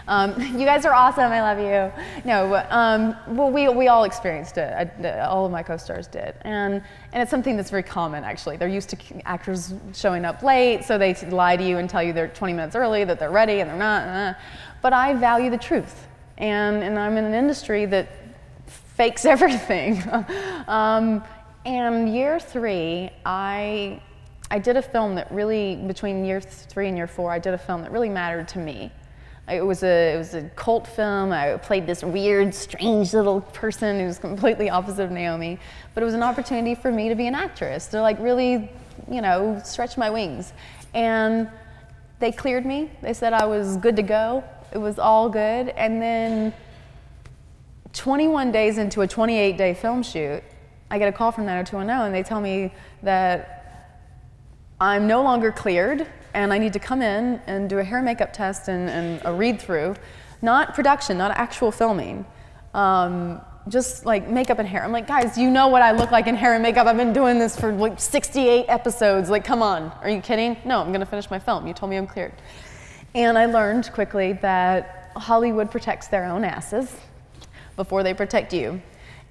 Um, you guys are awesome. I love you. No, um, well, we, we all experienced it. I, all of my co-stars did, and and it's something that's very common actually. They're used to actors showing up late, so they lie to you and tell you they're 20 minutes early, that they're ready, and they're not. Uh, but I value the truth, and and I'm in an industry that fakes everything. um, and year three, I I did a film that really between year three and year four, I did a film that really mattered to me. It was a it was a cult film. I played this weird, strange little person who's completely opposite of Naomi. But it was an opportunity for me to be an actress, to like really, you know, stretch my wings. And they cleared me. They said I was good to go. It was all good. And then 21 days into a 28 day film shoot, I get a call from 90210 and they tell me that I'm no longer cleared and I need to come in and do a hair makeup test and, and a read through, not production, not actual filming. Um, just like makeup and hair. I'm like, guys, you know what I look like in hair and makeup. I've been doing this for like 68 episodes. Like, come on. Are you kidding? No, I'm gonna finish my film. You told me I'm cleared. And I learned quickly that Hollywood protects their own asses before they protect you.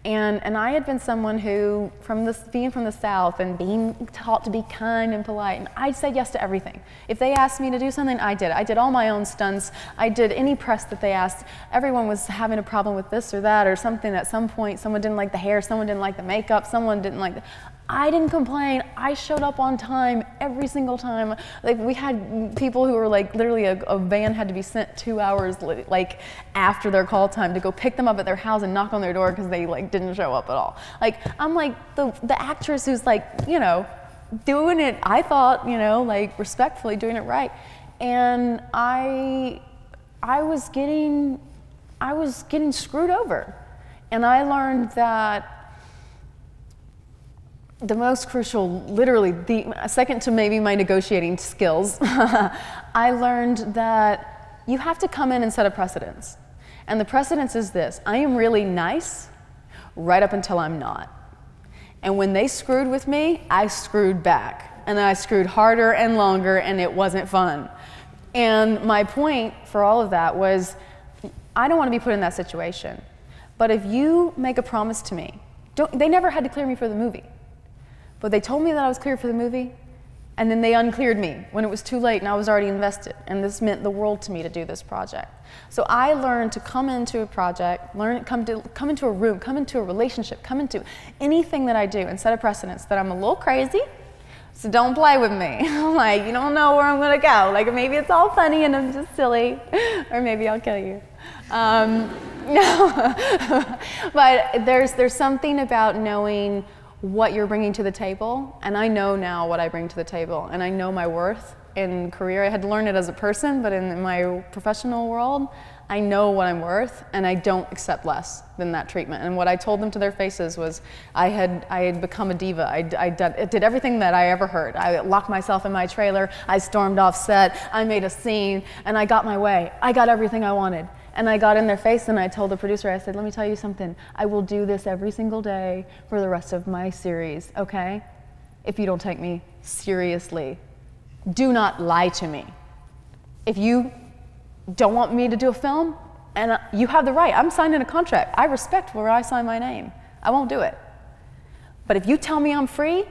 And, and I had been someone who, from being from the South and being taught to be kind and polite, and I said yes to everything. If they asked me to do something, I did. I did all my own stunts. I did any press that they asked. Everyone was having a problem with this or that or something at some point. Someone didn't like the hair, someone didn't like the makeup, someone didn't like the, I didn't complain. I showed up on time every single time. Like we had people who were like literally a, a, van had to be sent two hours like after their call time to go pick them up at their house and knock on their door because they like didn't show up at all. Like I'm like the the actress who's like you know doing it. I thought you know like respectfully doing it right, and I I was getting I was getting screwed over, and I learned that the most crucial, literally, the second to maybe my negotiating skills, I learned that you have to come in and set a precedence. And the precedence is this I am really nice right up until I'm not. And when they screwed with me, I screwed back. And I screwed harder and longer, and it wasn't fun. And my point for all of that was I don't want to be put in that situation. But if you make a promise to me, they never had to clear me for the movie. But they told me that I was clear for the movie, and then they uncleared me when it was too late and I was already invested. And this meant the world to me to do this project. So I learned to come into a project, learn, come, to, come into a room, come into a relationship, come into anything that I do and set a precedence that I'm a little crazy. So don't play with me. I'm like, you don't know where I'm gonna go. Like maybe it's all funny and I'm just silly, or maybe I'll kill you. Um, no, but there's there's something about knowing what you're bringing to the table. And I know now what I bring to the table, and I know my worth in career. I had to learn it as a person, but in my professional world, I know what I'm worth, and I don't accept less than that treatment. And what I told them to their faces was, I had I had become a diva. I, I did everything that I ever heard. I locked myself in my trailer. I stormed off set. I made a scene, and I got my way. I got everything I wanted. And I got in their face and I told the producer, I said, let me tell you something. I will do this every single day for the rest of my series, okay? If you don't take me seriously. Do not lie to me. If you don't want me to do a film, and uh, you have the right, I'm signing a contract. I respect where I sign my name. I won't do it. But if you tell me I'm free,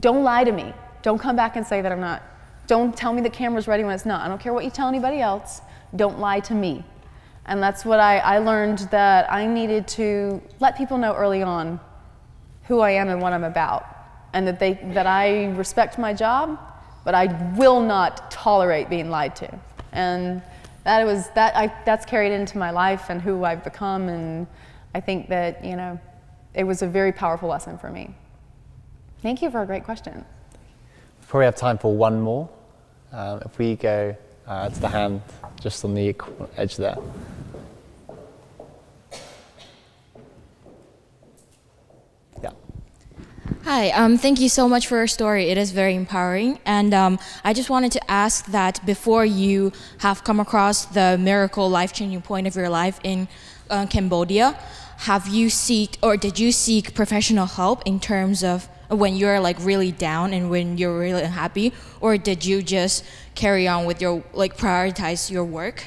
don't lie to me. Don't come back and say that I'm not. Don't tell me the camera's ready when it's not. I don't care what you tell anybody else. Don't lie to me. And that's what I, I learned that I needed to let people know early on who I am and what I'm about. And that, they, that I respect my job, but I will not tolerate being lied to. And that was that I, that's carried into my life and who I've become. And I think that you know, it was a very powerful lesson for me. Thank you for a great question. Before we probably have time for one more. Um, if we go uh, the hand just on the edge there. Yeah. Hi, um, thank you so much for your story. It is very empowering. And um, I just wanted to ask that before you have come across the miracle life changing point of your life in uh, Cambodia, have you seek or did you seek professional help in terms of when you're like really down and when you're really unhappy, or did you just carry on with your like prioritize your work?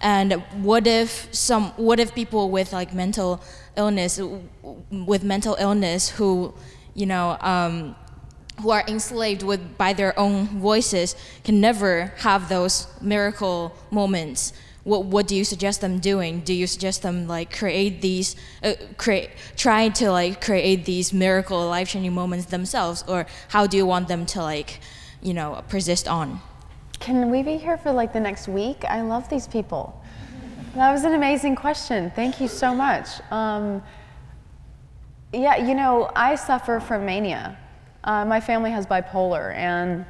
And what if some what if people with like mental illness with mental illness who you know, um, who are enslaved with by their own voices can never have those miracle moments. What, what do you suggest them doing? Do you suggest them like create these, uh, create, trying to like create these miracle life changing moments themselves, or how do you want them to like, you know, persist on? Can we be here for like the next week? I love these people. That was an amazing question. Thank you so much. Um, yeah, you know, I suffer from mania. Uh, my family has bipolar, and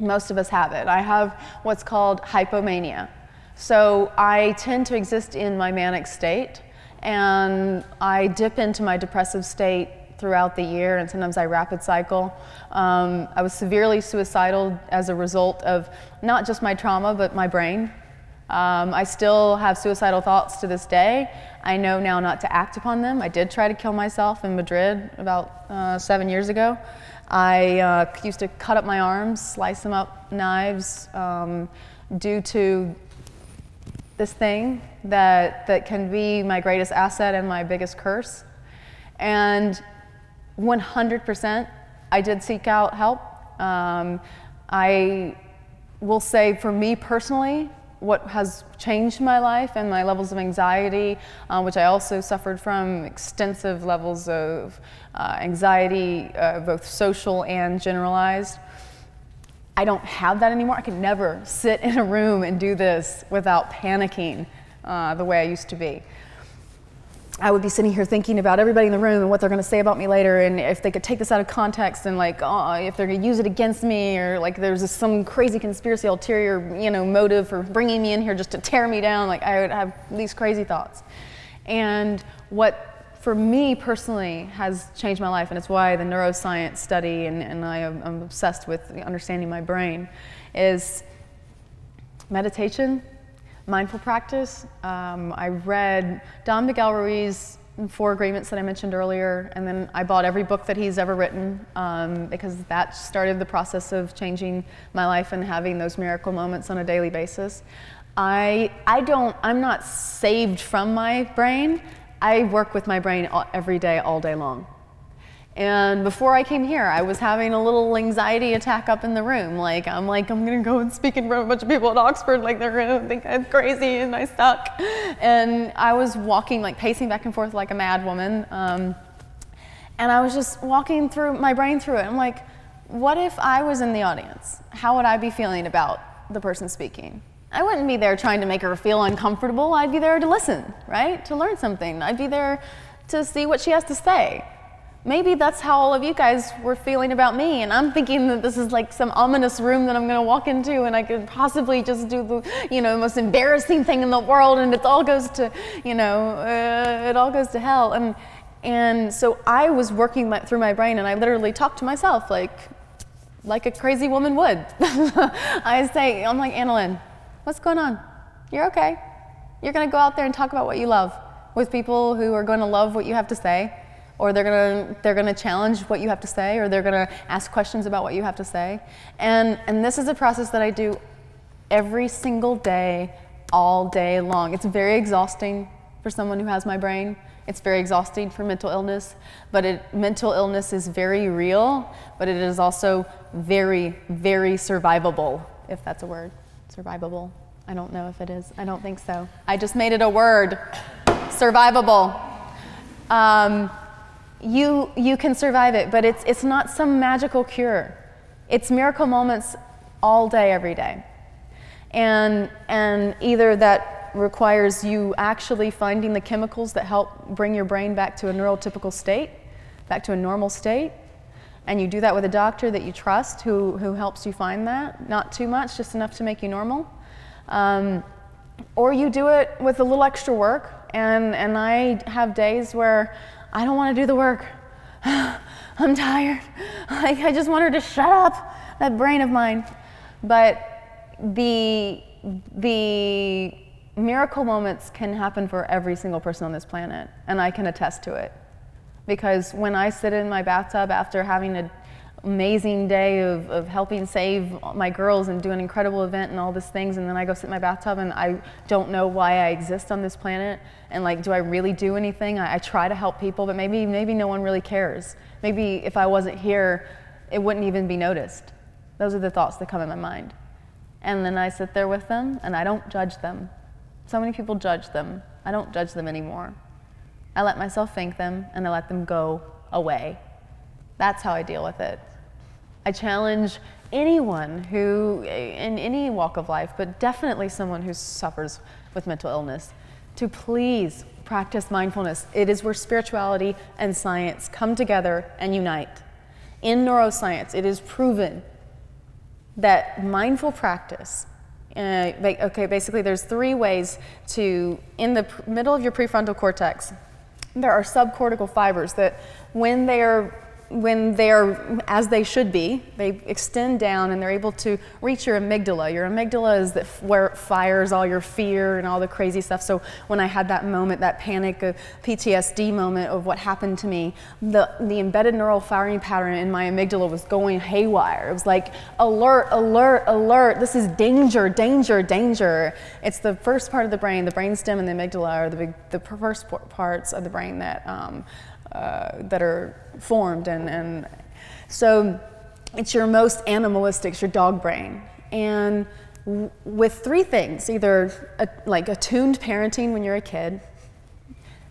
most of us have it. I have what's called hypomania. So I tend to exist in my manic state, and I dip into my depressive state throughout the year, and sometimes I rapid cycle. Um, I was severely suicidal as a result of not just my trauma, but my brain. Um, I still have suicidal thoughts to this day. I know now not to act upon them. I did try to kill myself in Madrid about uh, seven years ago. I uh, used to cut up my arms, slice them up knives, um, due to this thing that, that can be my greatest asset and my biggest curse. And 100%, I did seek out help. Um, I will say for me personally, what has changed my life and my levels of anxiety, uh, which I also suffered from extensive levels of uh, anxiety, uh, both social and generalized. I don't have that anymore. I can never sit in a room and do this without panicking uh, the way I used to be. I would be sitting here thinking about everybody in the room and what they're going to say about me later, and if they could take this out of context and like, oh, if they're going to use it against me, or like there's some crazy conspiracy ulterior, you know, motive for bringing me in here just to tear me down. Like I would have these crazy thoughts, and what for me personally has changed my life, and it's why the neuroscience study and, and I am I'm obsessed with understanding my brain, is meditation mindful practice. Um, I read Don Miguel Ruiz Four Agreements that I mentioned earlier, and then I bought every book that he's ever written um, because that started the process of changing my life and having those miracle moments on a daily basis. I, I don't, I'm not saved from my brain. I work with my brain all, every day, all day long. And before I came here, I was having a little anxiety attack up in the room. Like, I'm like, I'm gonna go and speak in front of a bunch of people at Oxford, like they're gonna think I'm crazy and I suck. And I was walking, like pacing back and forth like a mad woman. Um, and I was just walking through my brain through it. I'm like, what if I was in the audience? How would I be feeling about the person speaking? I wouldn't be there trying to make her feel uncomfortable. I'd be there to listen, right? To learn something. I'd be there to see what she has to say maybe that's how all of you guys were feeling about me. And I'm thinking that this is like some ominous room that I'm going to walk into and I could possibly just do the, you know, most embarrassing thing in the world and it all goes to, you know, uh, it all goes to hell. And, and so I was working my, through my brain and I literally talked to myself like, like a crazy woman would. I say, I'm like, AnnaLynne, what's going on? You're okay. You're going to go out there and talk about what you love with people who are going to love what you have to say or they're gonna they're gonna challenge what you have to say, or they're gonna ask questions about what you have to say. And and this is a process that I do every single day, all day long. It's very exhausting for someone who has my brain. It's very exhausting for mental illness, but it, mental illness is very real, but it is also very, very survivable, if that's a word. Survivable. I don't know if it is. I don't think so. I just made it a word. Survivable. Um, you, you can survive it, but it's, it's not some magical cure. It's miracle moments all day, every day. And, and either that requires you actually finding the chemicals that help bring your brain back to a neurotypical state, back to a normal state, and you do that with a doctor that you trust who, who helps you find that, not too much, just enough to make you normal. Um, or you do it with a little extra work, and, and I have days where I don't want to do the work. I'm tired. Like, I just want her to shut up, that brain of mine. But the, the miracle moments can happen for every single person on this planet, and I can attest to it. Because when I sit in my bathtub after having a amazing day of, of helping save my girls and do an incredible event and all these things and then I go sit in my bathtub and I don't know why I exist on this planet and like do I really do anything? I, I try to help people but maybe maybe no one really cares. Maybe if I wasn't here it wouldn't even be noticed. Those are the thoughts that come in my mind. And then I sit there with them and I don't judge them. So many people judge them. I don't judge them anymore. I let myself think them and I let them go away. That's how I deal with it. I challenge anyone who, in any walk of life, but definitely someone who suffers with mental illness, to please practice mindfulness. It is where spirituality and science come together and unite. In neuroscience, it is proven that mindful practice, uh, okay, basically, there's three ways to, in the middle of your prefrontal cortex, there are subcortical fibers that, when they are when they're as they should be, they extend down and they're able to reach your amygdala. Your amygdala is where it fires all your fear and all the crazy stuff. So when I had that moment, that panic of PTSD moment of what happened to me, the, the embedded neural firing pattern in my amygdala was going haywire. It was like alert, alert, alert. This is danger, danger, danger. It's the first part of the brain, the brainstem and the amygdala are the, big, the first parts of the brain that um, uh, that are formed. And, and so it's your most animalistic, it's your dog brain. And with three things either a, like attuned parenting when you're a kid.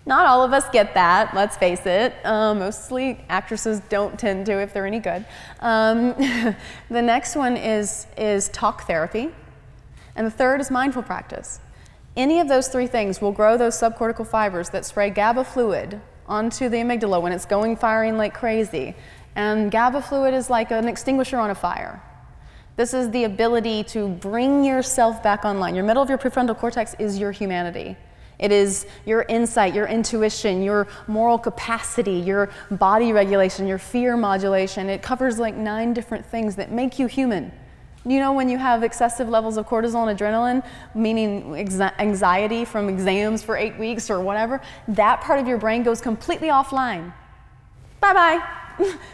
Not all of us get that, let's face it. Um, mostly actresses don't tend to if they're any good. Um, the next one is, is talk therapy. And the third is mindful practice. Any of those three things will grow those subcortical fibers that spray GABA fluid onto the amygdala when it's going firing like crazy. And GABA fluid is like an extinguisher on a fire. This is the ability to bring yourself back online. Your middle of your prefrontal cortex is your humanity. It is your insight, your intuition, your moral capacity, your body regulation, your fear modulation. It covers like nine different things that make you human. You know, when you have excessive levels of cortisol and adrenaline, meaning anxiety from exams for eight weeks or whatever, that part of your brain goes completely offline. Bye bye.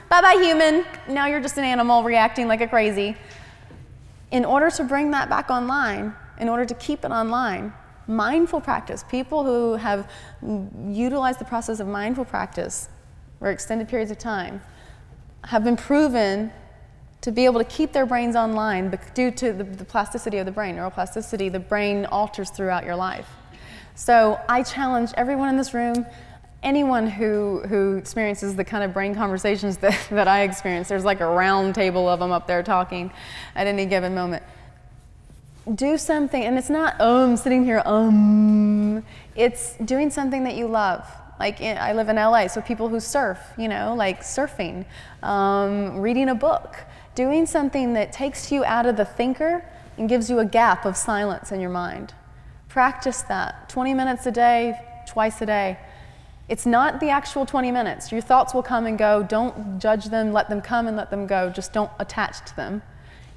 bye bye, human. Now you're just an animal reacting like a crazy. In order to bring that back online, in order to keep it online, mindful practice, people who have utilized the process of mindful practice for extended periods of time, have been proven to be able to keep their brains online due to the, the plasticity of the brain, neuroplasticity, the brain alters throughout your life. So I challenge everyone in this room anyone who, who experiences the kind of brain conversations that, that I experience, there's like a round table of them up there talking at any given moment. Do something, and it's not um sitting here um. It's doing something that you love. Like in, I live in LA, so people who surf, you know, like surfing, um, reading a book, doing something that takes you out of the thinker and gives you a gap of silence in your mind. Practice that 20 minutes a day, twice a day. It's not the actual 20 minutes. Your thoughts will come and go. Don't judge them, let them come and let them go. Just don't attach to them.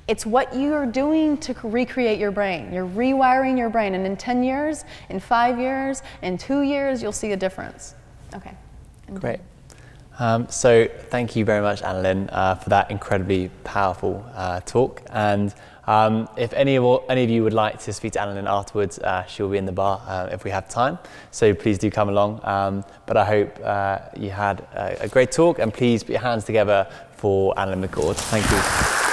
It's what you are doing to recreate your brain. You're rewiring your brain. And in 10 years, in five years, in two years, you'll see a difference. Okay. Great. Um, so thank you very much, AnnaLynne, uh, for that incredibly powerful uh, talk. And um, if any of, any of you would like to speak to AnnaLynne afterwards, uh, she'll be in the bar uh, if we have time. So please do come along. Um, but I hope uh, you had a, a, great talk and please put your hands together for AnnaLynne McCord. Thank you.